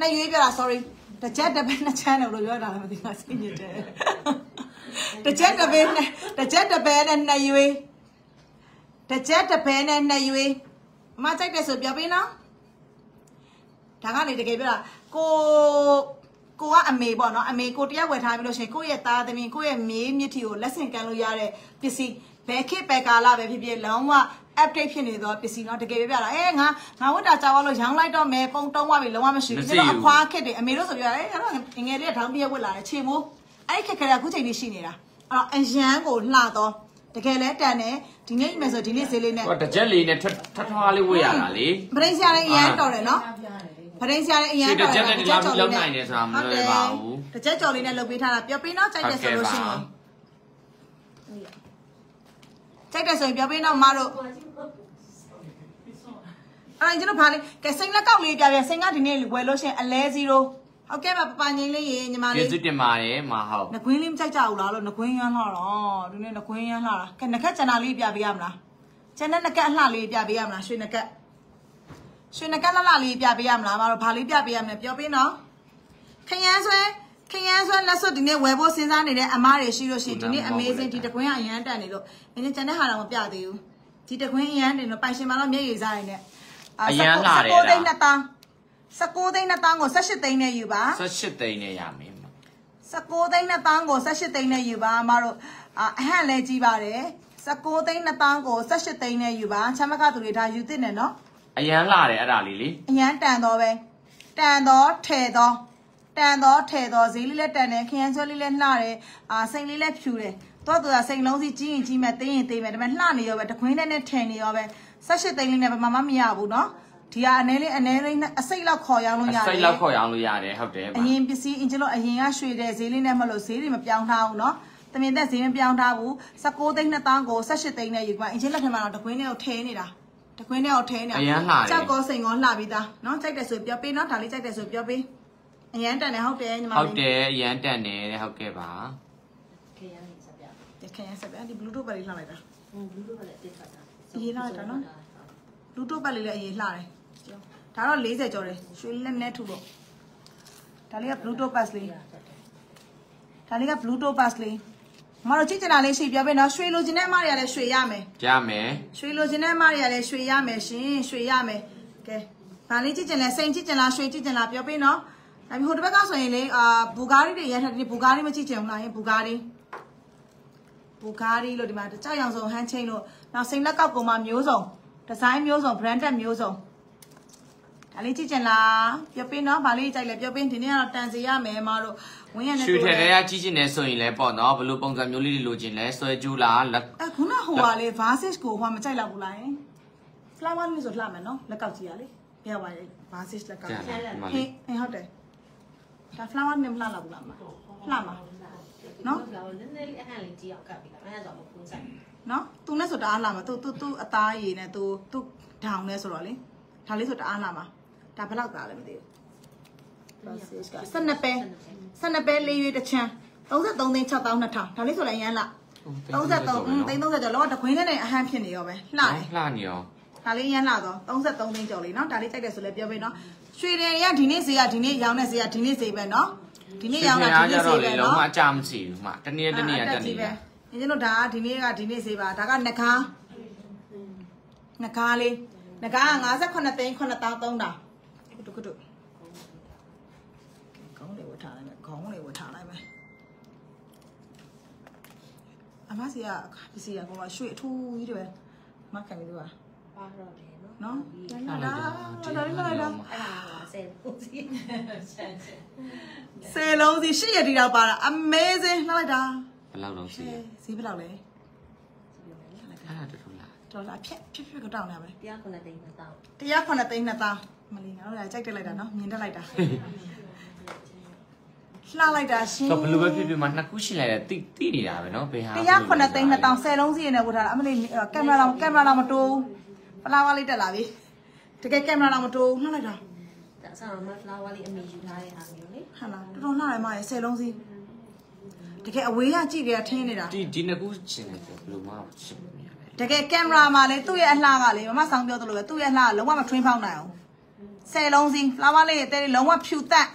နှစ်ရွေးပြောတာ sorry တစ်ချက်တစ်ဘဲနှစ်ချမ်းလို့ပြောတာလည်းမသိပါစိတ်ညစ်တယ်တစ်ချက်တစ်ဘဲနဲ့တစ်ချက်တစ်ဘဲနဲ့နှစ်ရွေးတစ်ချက်တစ်ဘဲနဲ့နှစ်ရွေးအမကြိုက်တယ်ဆိုပြောပေးနော်ဒါကနေတကယ်ပြောတာကိုကိုကအမေပေါ့နော်အမေကိုတရားဝယ်ထားပြီးလို့ရှိရင်ကိုယ့်ရဲ့သားသမီးကိုယ့်ရဲ့မြေးမြစ်ထီကိုလက်ဆင့်ကမ်းလို့ရတဲ့ပစ္စည်း ဘယ်ခေတ်ပဲကာလပဲဖြစ်ဖြစ်လုံးဝ update ဖြစ်နေတော့ပစ္စည်းတော့တကယ်ပဲပြတာအဲငါငါဝတ်တာကြောက်လို့ရောင်းလိုက်တော့မယ်ပုံတုံးသွားပြီလုံးဝမရှိဘူးကျွန်တော်အခွားခက်တယ်အမေတို့ဆိုပြရဲအဲ့တော့ငယ်လေးထောင်းပြည့်ဝတ်လာတယ်ချိန်မိုးအဲ့ခက်ခက်ကအခုချိန်လေးရှိနေတာအဲ့တော့အရန်ကိုလှတော့တကယ်လဲတန်တယ်ဒီနေ့မယ်ဆိုဒီနေ့ဈေးလေးနဲ့ဟောတကြက်လေးနဲ့ထထထွားလေးဝတ်ရတာလေပရိသတ်ရတဲ့အရန်တော်တယ်နော်ပရိသတ်ရတဲ့အရန်တော်တယ်တကြက်နဲ့လောက်နိုင်တယ်ဆိုတာမလွယ်ပါဘူးတကြက်ကြော်လေးနဲ့လုပ်ပေးထားတာပြောပေးတော့ကြိုက်တယ်ဆိုလို့ရှိရင် ကြိုက်တယ်ဆိုရင်ပြောပေးတော့မတို့အဲ့ဒါကျွန်တော်ဗာလေကဲစိန်လက်ကောက်လေးပြပြစိန်ကဒီနေ့ဝယ်လို့ရှရင်အလဲ0ဟုတ်ကဲ့ပါပပငိမ့်လေးရေညီမကျေးလေးဇူးတင်ပါတယ်မဟုတ်နှခွင်းလေးမကြိုက်ကြဘူးလားလို့နှခွင်းရမ်းလာတော့ဒီနေ့နှခွင်းရမ်းလာတာကဲနှခက်ကျန်တာလေးပြပေးရမလားကျန်တဲ့နှကက်အလှလေးပြပေးရမလားရွှေနှကက်ရွှေနှကက်လှလှလေးပြပေးရမလားမတော့ဗာလေးပြပေးရမလဲပြောပေးနော်ခရမ်းဆွဲ ခရမ်းဆွဲလက်စွပ်ဒီနေ့ဝယ်ဖို့စဉ်းစားနေတဲ့အမားတွေရှိလို့ရှိရင်ဒီနေ့ amazing ဒီတကွင်းကအရန်တက်နေလို့မင်းကျန်တဲ့ဟာတော့မပြသေးဘူးဒီတကွင်းအရန်တင်လို့ပိုင်ရှင်မတော့မျက်ရည်စားနေနဲ့အရန်လာတယ်19သိန်းလားနှစ်တောင်း19သိန်းနှစ်တောင်းကို18သိန်းနဲ့ယူပါ18သိန်းနဲ့ရမယ်19သိန်းနှစ်တောင်းကို18သိန်းနဲ့ယူပါအမတို့အာအဟန့်လဲကြီးပါတယ်19သိန်းနှစ်တောင်းကို18သိန်းနဲ့ယူပါချမ်းမကသူတွေဒါယူသင့်တယ်နော်အရန်လာတယ်အဲ့ဒါလေးလေအရန်တန်တော့ပဲတန်တော့ထဲတော့ တန်တော့ထဲတော့ဈေးလေးလည်းတန်တယ်ခရမ်းဆွဲလေးလည်းလှတယ်အာစိန်လေးလည်းဖြူတယ်တော့သူကစိန်လုံးစီကြီးရင်ကြီးမဲ့တင်းရင်တင်းမဲ့ဒါပေမဲ့လှနေရောပဲတခွင်းနဲ့နဲ့ထင်နေရောပဲ18သိန်းလေးနဲ့ဘာမှမရဘူးနော်ဒီကအနည်းလေးအနည်းလေးနဲ့အစိတ်လောက်ခေါ်ရောင်းလို့ အ ရတယ် စိတ်လောက်ခေါ်ရအောင်လို့ရတယ်ဟုတ်တယ် အရင်ပစ္စည်းအင်ဂျင်လို့အရင်ကရွှေတဲ့ဈေးလေးနဲ့မလို့ဈေးတွေမပြောင်းထားဘူးเนาะတမင်သက်ဈေးမပြောင်းထားဘူး16သိန်း2000ကို18သိန်းနဲ့ယူပါအင်ဂျင်လက်ထက်မှာတော့တကွင်းနဲ့ကိုထဲနေတာတကွင်းနဲ့ကိုထဲနေတာကြောက်ကောစိန်ကောလှပြီးသားเนาะကြိုက်တယ်ဆိုပြောပေးเนาะဒါလေးကြိုက်တယ်ဆိုပြောပေး အရန်တန်တယ်ဟုတ်တယ်ညီမလေးဟုတ်တယ်အရန်တန်တယ်တဲ့ဟုတ်ကဲ့ပါခရမ်းစပြတခရမ်းစပြဒီ Bluetooth ပဲလေးလှလိုက်တာဟို Bluetooth ပဲလေးတက်ထားတာအေးလှလိုက်တာနော် Bluetooth ပဲလေးလည်းအေးလှတယ်ဒါတော့40ကျော်တယ်ရွှေလေးလည်းနည်းထူတော့ဒါလေးက Bluetooth pass လေးဒါလေးက Bluetooth pass လေးမတော်ကြည့်ကြတာလေးရှိပြပေးနော်ရွှေလိုချင်တဲ့အမတွေကလည်းရွှေရမယ်ရမယ်ရွှေလိုချင်တဲ့အမတွေကလည်းရွှေရမယ်ရှင်ရွှေရမယ်ကဲဗာလေးကြည့်ကြလဲစိန်ကြည့်ကြလားရွှေကြည့်ကြလားပြောပေးနော် ဒါပြီးဟိုတစ်ဘက်ကဆိုရင်လေအာဘူဂါရီတွေရန်ထက်ဒီဘူဂါရီမကြည့်ချင်ဘူးလားယင်ဘူဂါရီဘူဂါရီလို့ဒီမှာကြောက်ရောင်စုံဟန်းချင်းလို့နောက်စိန်လက်ကောက်ကောင်မမျိုးစုံဒီဇိုင်းမျိုးစုံ branded မျိုးစုံဒါလေးကြည့်ချင်လားပြောပေးနော်ဗာလေးကြိုက်လဲပြောပေးဒီနေ့ကတော့တန်စီရမယ်မတို့ဝင်းရနေရွှေထက်တဲ့ကကြီးကျင်နေဆိုရင်လည်းပေါ့နော်ဘယ်လိုပုံစံမျိုးလေးတွေလိုချင်လဲဆွဲကြိုးလားလက်အဲခုနဟိုပါလေ versus ကိုဟိုမကြိုက်တော့ဘူးလားယင် flower မျိုးဆိုလှမယ်နော်လက်ကောက်ကြီးရလေပြပါလေ versus လက်ကောက်ကြကြီးတယ်ဒီမှာဟလေင်းဟင်းဟုတ်တယ် ဒါ flower နဲ့မလှတော့ဘူးလားမလှမှာနော်။နည်းနည်းလေးအဟန်လေးကြည့်အောင်ကပ်ပြီးတော့အဲ့ဒါဆိုမဖုန်းဆိုင်နော်သူနဲ့ဆိုတအားလှမှာသူသူသူအသားရည်နဲ့သူသူဒေါင်နဲ့ဆိုတော့လေဒါလေးဆိုတအားလှမှာဒါဘယ်လောက်သားလဲမသိဘူး versus က12ပဲ12ပဲလေးရွေးတစ်ချမ်း33သိန်း6000 2000ဒါလေးဆိုလည်းအရန်လှ33อืมသိန်း30ကျော်လောကတခွင်းနဲ့အဟမ်းဖြစ်နေရောပဲလှတယ်လှနေရော ဒါလေးရမ်းလာတော့33သိန်းကျော်လေးနော်ဒါလေးကြိုက်တယ်ဆိုလဲပြောပေးနော်ရွှေတယ်တွေကဒီနေ့ဈေးကဒီနေ့ရောင်းတဲ့ဈေးကဒီနေ့ဈေးပဲနော်ဒီနေ့ရောင်းတာဒီနေ့ဈေးပဲနော်လုံးဝအကြမစီဘူးမတနေ့တနေ့တနေ့ပဲညီကျွန်တော်ဒါကဒီနေ့ကဒီနေ့ဈေးပါဒါကနှကားနှကားလေးနှကားက58သိန်း9000 3000ကုတုကုတုခေါင်းလေးဝတ်ထားလိုက်မယ်ခေါင်းလေးဝတ်ထားလိုက်မယ်အမစီကပစ္စည်းကကောရွှေအထူးကြီးတွေမခံပြီးတော့ ပါတော့တယ်နော်နော်လှဒါလိုက်ဒါတာဒါလေးလိုက်တာ။အဲ့ဒါကဆယ်ဖို့စီ။ဆယ်လုံးစီရှစ်ရတီတော့ပါတာ amazing လှလိုက်တာဘယ်လောက်လုံးစီလဲဈေးဘယ်လောက်လဲအဲ့ဒါတူတူလားဒေါ်လာဖြက်ဖြက်ဖြက်ကတော့တောင်းနေပါလေတရားခုနှစ်သိန်းနှစ်တောင်းတရား9သိန်း2000မလီငါတို့ကကြိုက်တက်လိုက်တာနော်မြင်တက်လိုက်တာလှလိုက်တာရှင်တော့ဘယ်လိုပဲဖြစ်ဖြစ်မှနှစ်ခုရှိလိုက်တယ်တိတိနေတာပဲနော်ဘယ်ဟာတရား9သိန်း2000ဆယ်လုံးစီရနေပို့ထားတာအမလေးကင်မရာတော့ကင်မရာတော့မတိုး ဖလာဝါလေးတက်လာပြီတကယ်ကင်မရာတော့မတိုးလှလိုက်တာ။ဒါဆိုတော့မဖလာဝါလေးအမေယူထားတဲ့အားမျိုးလေဟာလားတော်တော်လှတယ်မရဲ့ဆယ်လုံးစီတကယ်အဝေးကကြည့်ကြထင်းနေတာဒီဒီနှစ်ခုရှင်နေတယ်ဘယ်လိုမှရှင်းမရဘူးတကယ်ကင်မရာမှာလေသူ့ရဲ့အလှကလေမမဆောင်ပြောသလိုပဲသူ့ရဲ့အလှကလုံးဝမထွင်းဖောက်နိုင်အောင်ဆယ်လုံးစီ flower လေးရဲ့တဲလေးလုံးဝဖြူတက်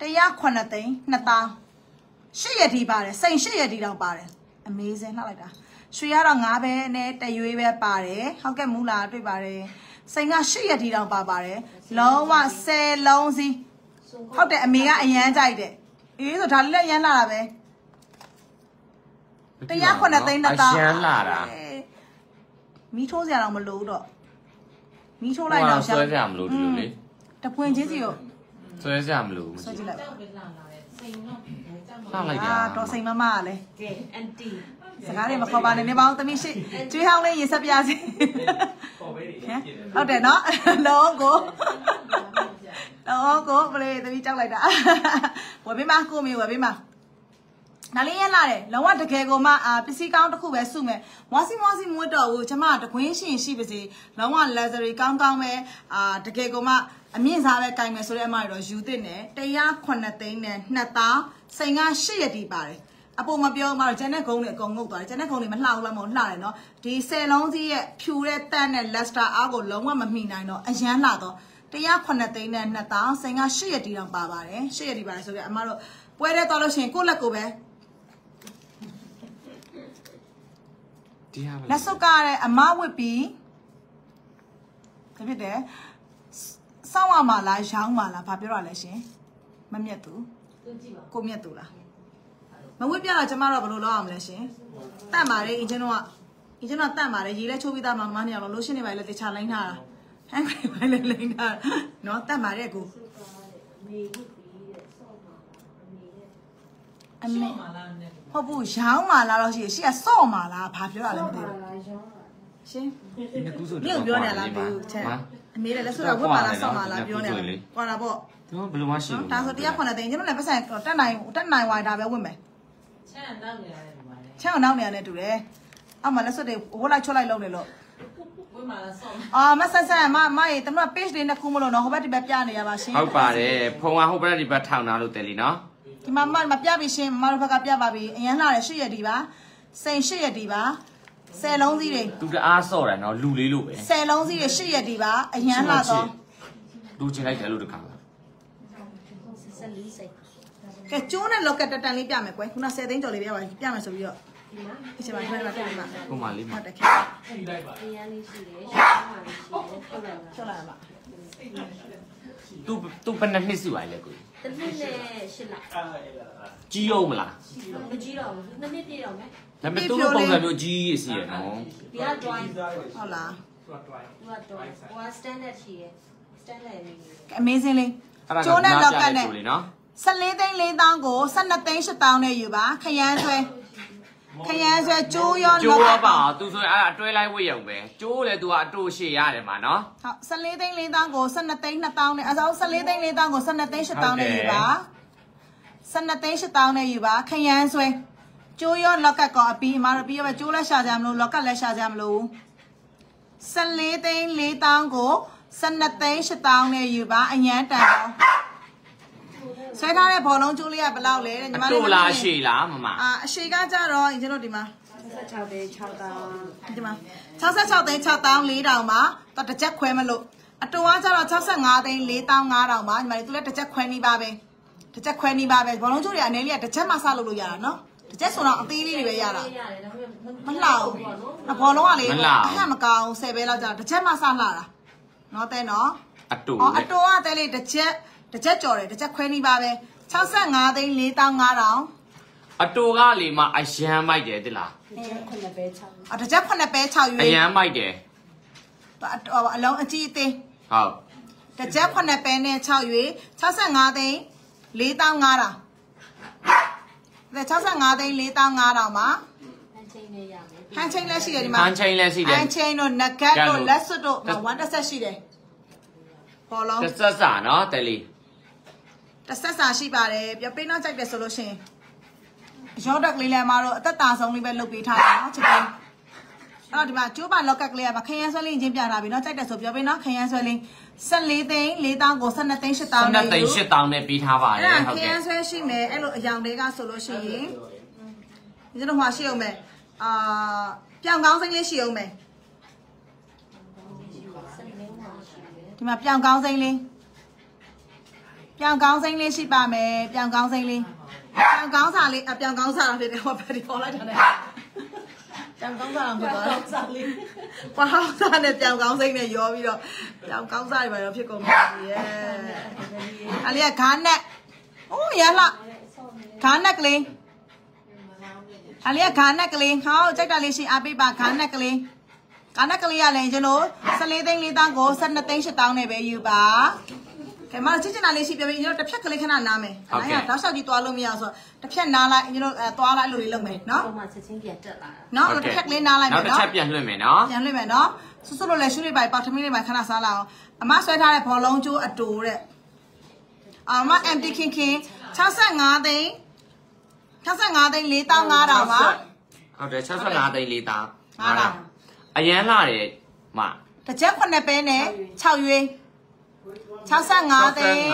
တရား9သိန်း2000ရှစ်ရတီပါတယ်စိန်ရှစ်ရတီတော့ပါတယ် amazing လှလိုက်တာ ရွှေရတော့9ပဲနဲ့တရွေးပဲပါတယ်ဟုတ်ကဲ့မူလာတွေ့ပါတယ်စိန်ကရှစ်ရတီတော့ပါပါတယ်လုံးဝ10လုံးစီဟုတ်တယ်အမေကအရန်ကြိုက်တယ်အေးဆိုဒါလေးလည်းအရန်လာတာပဲတရားခုနှစ်သိန်းတစ်သောင်းအရှမ်းလာတာမီးထိုးစရာတော့မလိုတော့မီးထိုးလိုက်တော့ဆွဲကြမလို့ဒီလိုလေတပွင့်ချင်းစီကိုဆွဲကြမလို့မဆွဲကြကြည့်ည့်လိုက်ပါလှလိုက်တာအာတော်စိန်မမကလည်း။ကဲအန်တီ စကားတွေမခေါ်ပါနဲ့နေပေါင်းသမီးရှိကျွေးဟောင်းလေးရေဆက်ပြစီပေါ်ပေးနေဟမ်ဟုတ်တယ်နော်လုံးကိုလုံးကိုပလေသမီးကြောက်လိုက်တာဝယ်ပေးမကိုမေဝယ်ပေးမနားလေးရလာတယ်လုံးဝတကယ်ကိုမှအာပစ္စည်းကောင်းတစ်ခုပဲစုမယ်မွားစီမွားစီမွေးတော်ဘူးကျမတကွင်းရှင်ရှိပါစေလုံးဝ luxury ကောင်းကောင်းပဲအာတကယ်ကိုမှအမြင့်စားပဲကင်မယ်ဆိုတဲ့အမတွေတော့ယူသင့်တယ်109သိန်းနဲ့2000စိန်က8ရက်တီပါတယ် အပေါ်မပြောမှတော့ကျန်တဲ့ဂုံးတွေအကုန်ငုတ်သွားတယ်ကျန်တဲ့ဂုံးတွေမလှဘူးလားမဟုတ်လှတယ်နော်ဒီ10လုံးကြီးရဲ့ဖြူတဲ့တန့်နဲ့ luster အားကိုလုံးဝမမိနိုင်တော့အရန်လှတော့109သိန်းနဲ့2000စိန်က8ရက်တီတောင်ပါပါတယ်8ရက်တီပါတယ်ဆိုတော့အမတို့ပွဲတဲ့သွားလို့ရှိရင်ကိုယ့်လက်ကိုပဲဒီဟာလက်စုပ်ကတဲ့အမဝစ်ပြီးဒါဖြစ်တယ်စောင်းရမှာလားရောင်းမှာလားဘာပြောရလဲရှင်မမြတ်သူသူကြည့်ပါကိုမြတ်သူလား မဝစ်ပြတော့ကျမတို့ဘယ်လိုလုပ်အောင်လဲရှင်တတ်ပါတယ်အင်ဂျင်တော့အင်ဂျင်တော့တတ်ပါတယ်ရေလဲချိုးပြီးသားမှာမနေအောင်လို့လို့ရှင်းနေပါလေတခြားလိုင်းထားတာဟန်ခရီပါလေလိမ့်ထားနော်တတ်ပါတယ်ကိုမေဝတ်ပြီးတဲ့ဆော့ပါအမေရဲ့အမေဟုတ်ဘူးရောင်းမှာလားတော့ရှိရရှိကစော့မှာလားဘာပြောရလဲမသိဘူးလာရောင်းလာရှင်ဒီနှစ်ခုဆိုမြို့ပြောနေလားဘူးချက်အမေလည်းလက်စွပ်ကဝတ်ပါလားဆော့မှာလားပြောနေလားကွာတာပေါ့တော့ဘယ်လိုမှရှိနော်ဘူးဒါဆိုတရားခွန်တဲ့တင်ကျွန်တော်လည်းပတ်ဆိုင်တက်နိုင်တက်နိုင်ဝိုင်ဒါပဲဝင်မယ် ချမ်းနောက်နေရတယ်ဒီမှာလေချမ်းအောင်နောက်နေရတဲ့တူတယ်အောက်မှာလက်စွပ်တွေဝတ်လိုက်ချွတ်လိုက်လုံးနေလို့ဝိမာလာဆောင်းအာမဆက်ဆက်မမရေတမ page လေးနှစ်ခုမလို့နော်ဟိုဘက်ဒီဘက်ပြနေရပါရှင်ဟုတ်ပါတယ်ဖုံကဟိုဘက်ဒီဘက်ထောင်တာလို့တယ်လीနော်ဒီမှာမမပြပြီရှင်မတို့ဘက်ကပြပါပြီအရင်လာတယ်၈ရက်ဒီပါစိန်၈ရက်ဒီပါဆယ်လုံးစီးတွေသူတအားဆော့တယ်နော်လူလေးလို့ပဲဆယ်လုံးစီးတွေ၈ရက်ဒီပါအရင်လာတော့လူချင်လိုက်တယ်လို့တခါဆက်လေးစိတ် ကဲကျိုးနဲ့လောက်ကက်တတန်လေးပြမယ်ကွယ်ခုန10သိန်းကျော်လေးပြပါပြမယ်ဆိုပြီးတော့ဒီမှာအချိန်မှာဒီဘက်ပြမှာဟိုမှာလေးဟုမှာတ်တယ်ခင်အရန်လေးရှိတယ်ရှေ့မှာလေးရှိတယ်ထုတ်လာတာကျော်လာပါသူသူဘယ်နှစ်နှစ်စုပါလဲကိုတစ်နှစ်နဲ့ရှစ်လကြီးအောင်မလားမကြည့်တော့ဘူးနှစ်နှစ်ပြည့်တော့မယ်ဒါပေမဲ့သူ့ပုံစံမျိုးကြီးရစီရနော်ဒီက drawing ဟုတ်လားသူက drawing ဟိုက standard ရှိတယ် standard လေးလေး amazing လေးအဲ့ဒါကျိုးနဲ့လောက်ကက်နဲ့ကျိုးလေးနော် 14သိန်း4တောင်းကို12သိန်း8တောင်းနဲ့ယူပါခရမ်းဆွဲခရမ်းဆွဲကျိုးရောကျိုးလောရောက်ကပါက်အောင်သူဆိုရင်အဲ့ဒါအတွဲလိုက်ဝိရုံပဲကျိုးလေသူကအတူရှေ့ရတယ်မှာနော်ဟုတ်14သိန်း4တောင်းကို12သိန်း2တောင်းနဲ့အစား14သိန်း4တောင်းကို12သိန်း8တောင်းနဲ့ယူပါ12သိန်း8တောင်းနဲ့ယူပါခရမ်းဆွဲကျိုးရောလောက်ကက်ကောအပီးအမတို့ပြီးတော့ကျိုးလက်ရှာကြမလို့လောက်ကက်လက်ရှာကြမလို့14သိန်း4တောင်းကို12သိန်း8တောင်းနဲ့ယူပါအញ្ញမ်းတန်တော့ ဆွဲထားတဲ့ဘောလုံးကျိုးလေးကဘယ်လောက်လဲတဲ့ညီမအလေးတူလားရှေ့လားမမအာအရှိကကြတော့ကျွန်တော်ဒီမှာ66သိန်း6တောင်းဒီမှာ66သိန်း6တောင်း4တောင်မှာတော့တစ်ချက်ခွဲမလို့အတူကကြတော့65သိန်း4တောင်း5တောင်မှာညီမလေးသူလည်းတစ်ချက်ခွဲနေပါပဲတစ်ချက်ခွဲနေပါပဲဘောလုံးကျိုးတွေအနေလေးကတစ်ချက်မှစလုပ်လို့ရတာနော်တစ်ချက်ဆိုတော့အသေးလေးတွေပဲရတာရတယ်ဒါပေမဲ့မလှဘူးအဘောလုံးကလေအဟမကောင်း10ပဲလောက်ကြာတစ်ချက်မှစလှတာနော်တဲ့နော်အတူအော်အတူကတဲ့လေးတစ်ချက် တစ်ချက်ကြော်တယ်တစ်ချက်ခွဲနေပါပဲ65သိန်း4တောင်း5တောင်အတူကလေမအရန်မိုက်တယ်တိလား9ပဲ6အတစ်ချက်9ပဲ6ရွေးအရန်မိုက်တယ်အလုံးအကြီးအသေးဟုတ်တစ်ချက်9ပဲနဲ့6ရွေ65သိန်း4500တောင်ဒါ65သိန်း4500တောင်မှာအချင်းလေးရမယ်ဟန်ချင်းလက်ရှိတယ်ဒီမှာဟန်ချိန်လည်းရှိတယ်ဟန်ချင်းတို့နဂတ်တို့လက်စွပ်တို့ဝမ်းတစ်ဆက်ရှိတယ်ဘောလုံးတစ်ဆက်စာနော်တယ်လီ တစ်ဆက်စာရှိပါတယ်ပြပေးနောက်ကြိုက်တယ်ဆိုလို့ရှိရင်ရောဒက်ကလေးလည်းမတို့အသက်တာဆုံးလေးပဲလုပ်ပေးထားတယ်နော်ချစ်တယ်အဲ့တော့ဒီမှာကျိုးပါလော့ကက်ကလေးကခရမ်းဆွဲလေးချင်းပြထားပြီเนาะကြိုက်တယ်ဆိုပြောပေးเนาะခရမ်းဆွဲလေး14သိန်း4တောင်းကို12သိန်း8တောင်း 12သိန်း8တောင်းနဲ့ပြီးထားပါတ အဲ့ ယ် ဒါ ဟုတ် ခ ကဲ့ ရမ်းဆွဲရှိမယ်အဲ့လိုအယောင်တွေကဆိုလို့ရှိရင်ဒီလိုမှရှိအောင်မယ်အာပြောင်ကောင်းစိမ့်လေးရှိအောင်မယ် ဆက်လေးမှာရှိတယ် ဒီမှာပြောင်ကောင်းစိမ့်လေး ပြောင်ကောင်းစိမ့်လေးရှိပါမယ်ပြောင်ကောင်းစိမ့်လေးပြောင်ကောင်းစာလေးအပြောင်ကောင်းစာတော့ဖြစ်တယ်ဟောပဲဒီပေါ်လိုက်တာနဲ့ပြောင်ကောင်းစာတော့ဖြစ်သွားတယ်စာလေးပွားဟောင်းစာနဲ့ပြောင်ကောင်းစိမ့်နဲ့ရောပြီးတော့ပြောင်ကောင်းစာတွေပါရောဖြစ်ကုန်ပါပြီရဲ့အလေးကခါနဲ့အိုးရလာခါနဲ့ကလေးအလေးကခါနဲ့ကလေးဟောကြိုက်တာလေးရှိအားပေးပါခါနဲ့ကလေးခါနဲ့ကလေးရလဲကျွန်တော်14သိန်း4တောင်းကို12သိန်း8တောင်းနဲ့ပဲယူပါ ကဲမချစ်ချင်တာလေးရှိပြပြီကျွန်တော်တစ်ဖြက်ကလေးခဏနားမယ်တောက်လျှောက်ကြီးသွားလို့မရအောင်ဆိုတစ်ဖြက်နားလိုက်ကျွန်တော်အဲသွားလိုက်လို့လေးလုပ်မယ်နော်ပုံမှန်ချက်ချင်းပြန်တက်လာတာနော်တစ်ဖြက်လေးနားလိုက်မယ်နောက်တစ်နော်ချက်ပြန်လွှင့်မယ်နော်ပြန်လွှင့်မယ်နော်ဆွဆွလို့လဲရှူးလေးပိုက်ပေါက်ထမင်းလေးပိုက်ခဏစားလာအောင်အမဆွဲထားတဲ့ဘောလုံးကျိုးအတူတဲ့အမ empty ခင်ခင်65သိန်း65သိန်း4တောင်း5တောင်ပါဟုတ်တယ်65သိန်း4တောင်း5တောင်အရန်လာတယ်မတစ်ချက်9ပဲနဲ့6ရွေး 65သိန်း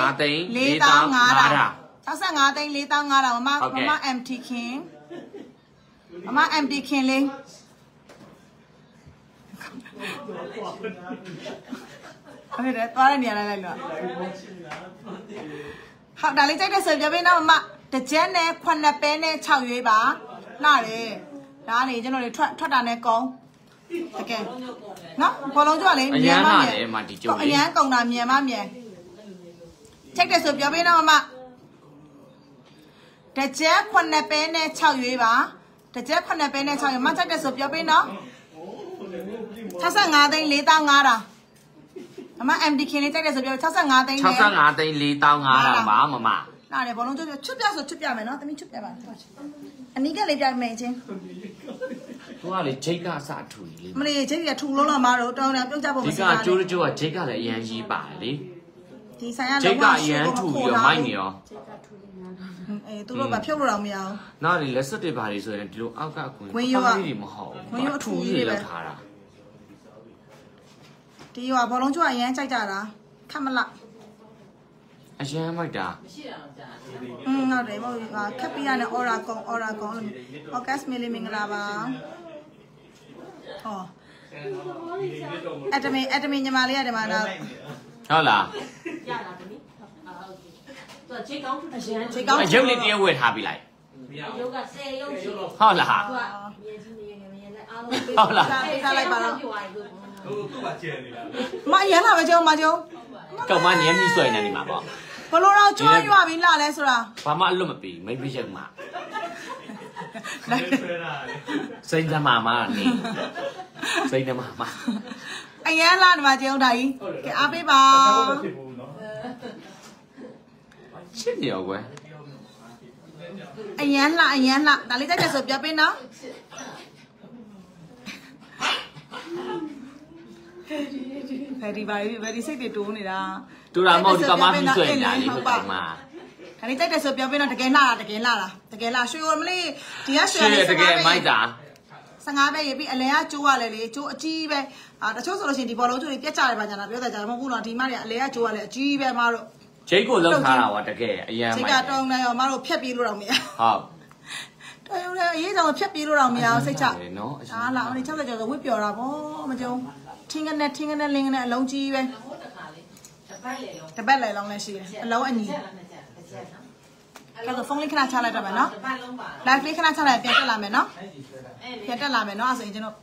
4တောင်း5တောင်65သိန်း4တောင်း5တောင်မမမ empty ခင်မမ empty ခင်လေးအဲ့ဒါသွားတဲ့နေရာလိုက်လိုက်လို့ဟုတ်ဒါလေးကြိုက်တဲ့ဆိုပြပေးနော်မမတစ်ချက်နဲ့9ပဲနဲ့6ရွေးပါလှတယ်ဒါကနေကျွန်တော်တွေထွက်ထွက်တာနဲ့ကုန်းတကယ်နော်ဘောလုံးကျွတ်လေအရမြန်န်မလာမြန်တယ်မဒီကျုပ်အလေးရန်ကုံတာမြန်မမြန် ချက်တယ်ဆိုပြောပေးနော်မမတစ်ချက်9ပဲနဲ့6ရွေးပါတစ်ချက်9ပဲနဲ့6ရွေးမချက်တယ်ဆိုပြောပေးနော်65သိန်း4တောင်း5တောင်အမ MD ခင်လေးချက်တယ်ဆိုပြော65သိန်းနဲ့65သိန်း4တောင်း5တောင်းပါမမလာတယ်ဘောလုံးကျွတ်ချွတ်ပြဆိုချွတ်ပြမယ်နော်သမီးချွတ်ပြပါအနီးကလေးပြမယ်ချင်းသူကလေဂျိတ်ကစထူကြီးမလေးချင်းပြထူလုံးတော့မတော့တောင်းတယ်ပြုတ်ကြဖို့မဒီစကတာကျိုးတကျိုးကဂျိတ်ကလည်းအရန်ကြီးပါတယ်လေ ဒီဆိုင်ကဂျိတ်ကအရန်ထူပြီးတော့မိုက်နေရောအေးသူတို့ကဖြုတ်လို့တော့မရအောင်နောက်လေလက်စွပ်တွေပါလေဆိုရင်ဒီလိုအောက်ကအကွင်းဝင်းရိုးကလေးတွေမဟုတ်ဝင်းရိုးအထူကြီးကြီးတွေပဲလောက်ထားတာဒီဟိုဘောလုံးကျွတ်အရန်ကြိုက်ကြတာခက်မလားအရန်မိုက်တာမရှိတာတော့ကြာอืมဟုတ်တယ်မဟုတ်ဘူးဟာခက်ပြရနဲ့ aura ကုံ aura ကုံလို့ဟော gas မီလီမင်္ဂလာပါဟောအတမင်အတမင်ညီမလေးရတယ်မှာတော့ဟုတ်လား ရတာတမီးအာဟုတ်ကဲ့သူကခြေကောင်းထူးအရန်ခြေကောင်းရုပ်လေးတရက်ဝယ်ထားပြီးလိုက်ရုပ်က10ရုပ်ရှိဟုတ်လားသူကမြေကြီးမြေငယ်မြေနဲ့အားလုံးဟုတ်လားထားလိုက်ပါတော့ဟုတ်သူကကျန်နေတာမအရန်လာပဲကျုံမကျုံကောင်မညမ်းပြီးဆွဲနေနေမှာပေါ့ဘလို့တော့ကြွားရွာပြီးလာလဲဆိုတာဘာမှအလွတ်မပြီးမိတ်ပြရက်မှာစိတ်ဓမ္မမှာနေစိတ်ဓမ္မမှာအရန်လာဒီမှာကျုံတာကြီးကဲအားပေးပါဟုတ်တယ် ချစ်နေရောကွယ်အရန်လာအရန်လာဒါလေးကြိုက်တယ်ဆိုပြောပေးနော်ဖယ်ဒီပါပြီဖယ်ဒီစိတ်တွေတိုးနေတာတူတာမဟုတ်ဒီကောင်မပြီးဆွဲနေတာလေဒီကောင်မဒါလေးကြိုက်တယ်ဆိုပြောပေးတော့တကယ်လာတာတကယ်လာတာတကယ်လာရွှေကိုမလေးဒီကရွှေရှေ့လေးတကယ်မိုက်တာ 15ပဲရေးပြီးအလဲကကျိုးရလဲလေကျိုးအကြီးပဲအာတချို့ဆိုလို့ရှိရင်ဒီဘောလုံးကျိုးတွေပြက်ကြတယ်ပါညာတာပြောတယ်ကြာမဟုတ်ဘူးနော်ဒီမတွေကအလဲကကျိုးရလဲအကြီးပဲမတို့ဂျိတ်ကိုလောက်ထားတာကွာတကယ်အရန်စိတ်မိုကက်တုံနေရောမတို့ဖြက်ပြေးလို့တော့မရဟုတ်တော်ရုံနဲ့အရေးကြောင့်ဖြက်ပြေးလို့တော့မရအောင်စိတ်ချနော်အာလာအောင်60ကျော်ဆိုဝစ်ပျော်တာဗောမကြုံထင်းကနေထင်းကနေလင်းကနေအလုံးကြီးပဲဟိုတခါလေးတစ်ပတ်လေလုံးတပတ်လေလုံးလည်းရှိတယ်အလုံးအညီချ ကဲဆိုဖုန်းလေးခဏချလိုက်တော့မယ်နော် live လေးခဏချလိုက်ပြန်တက်လာမယ်နော်ပြန်တက်လာမယ်နော်အဲ့ဆိုရင်ကျွန်တော်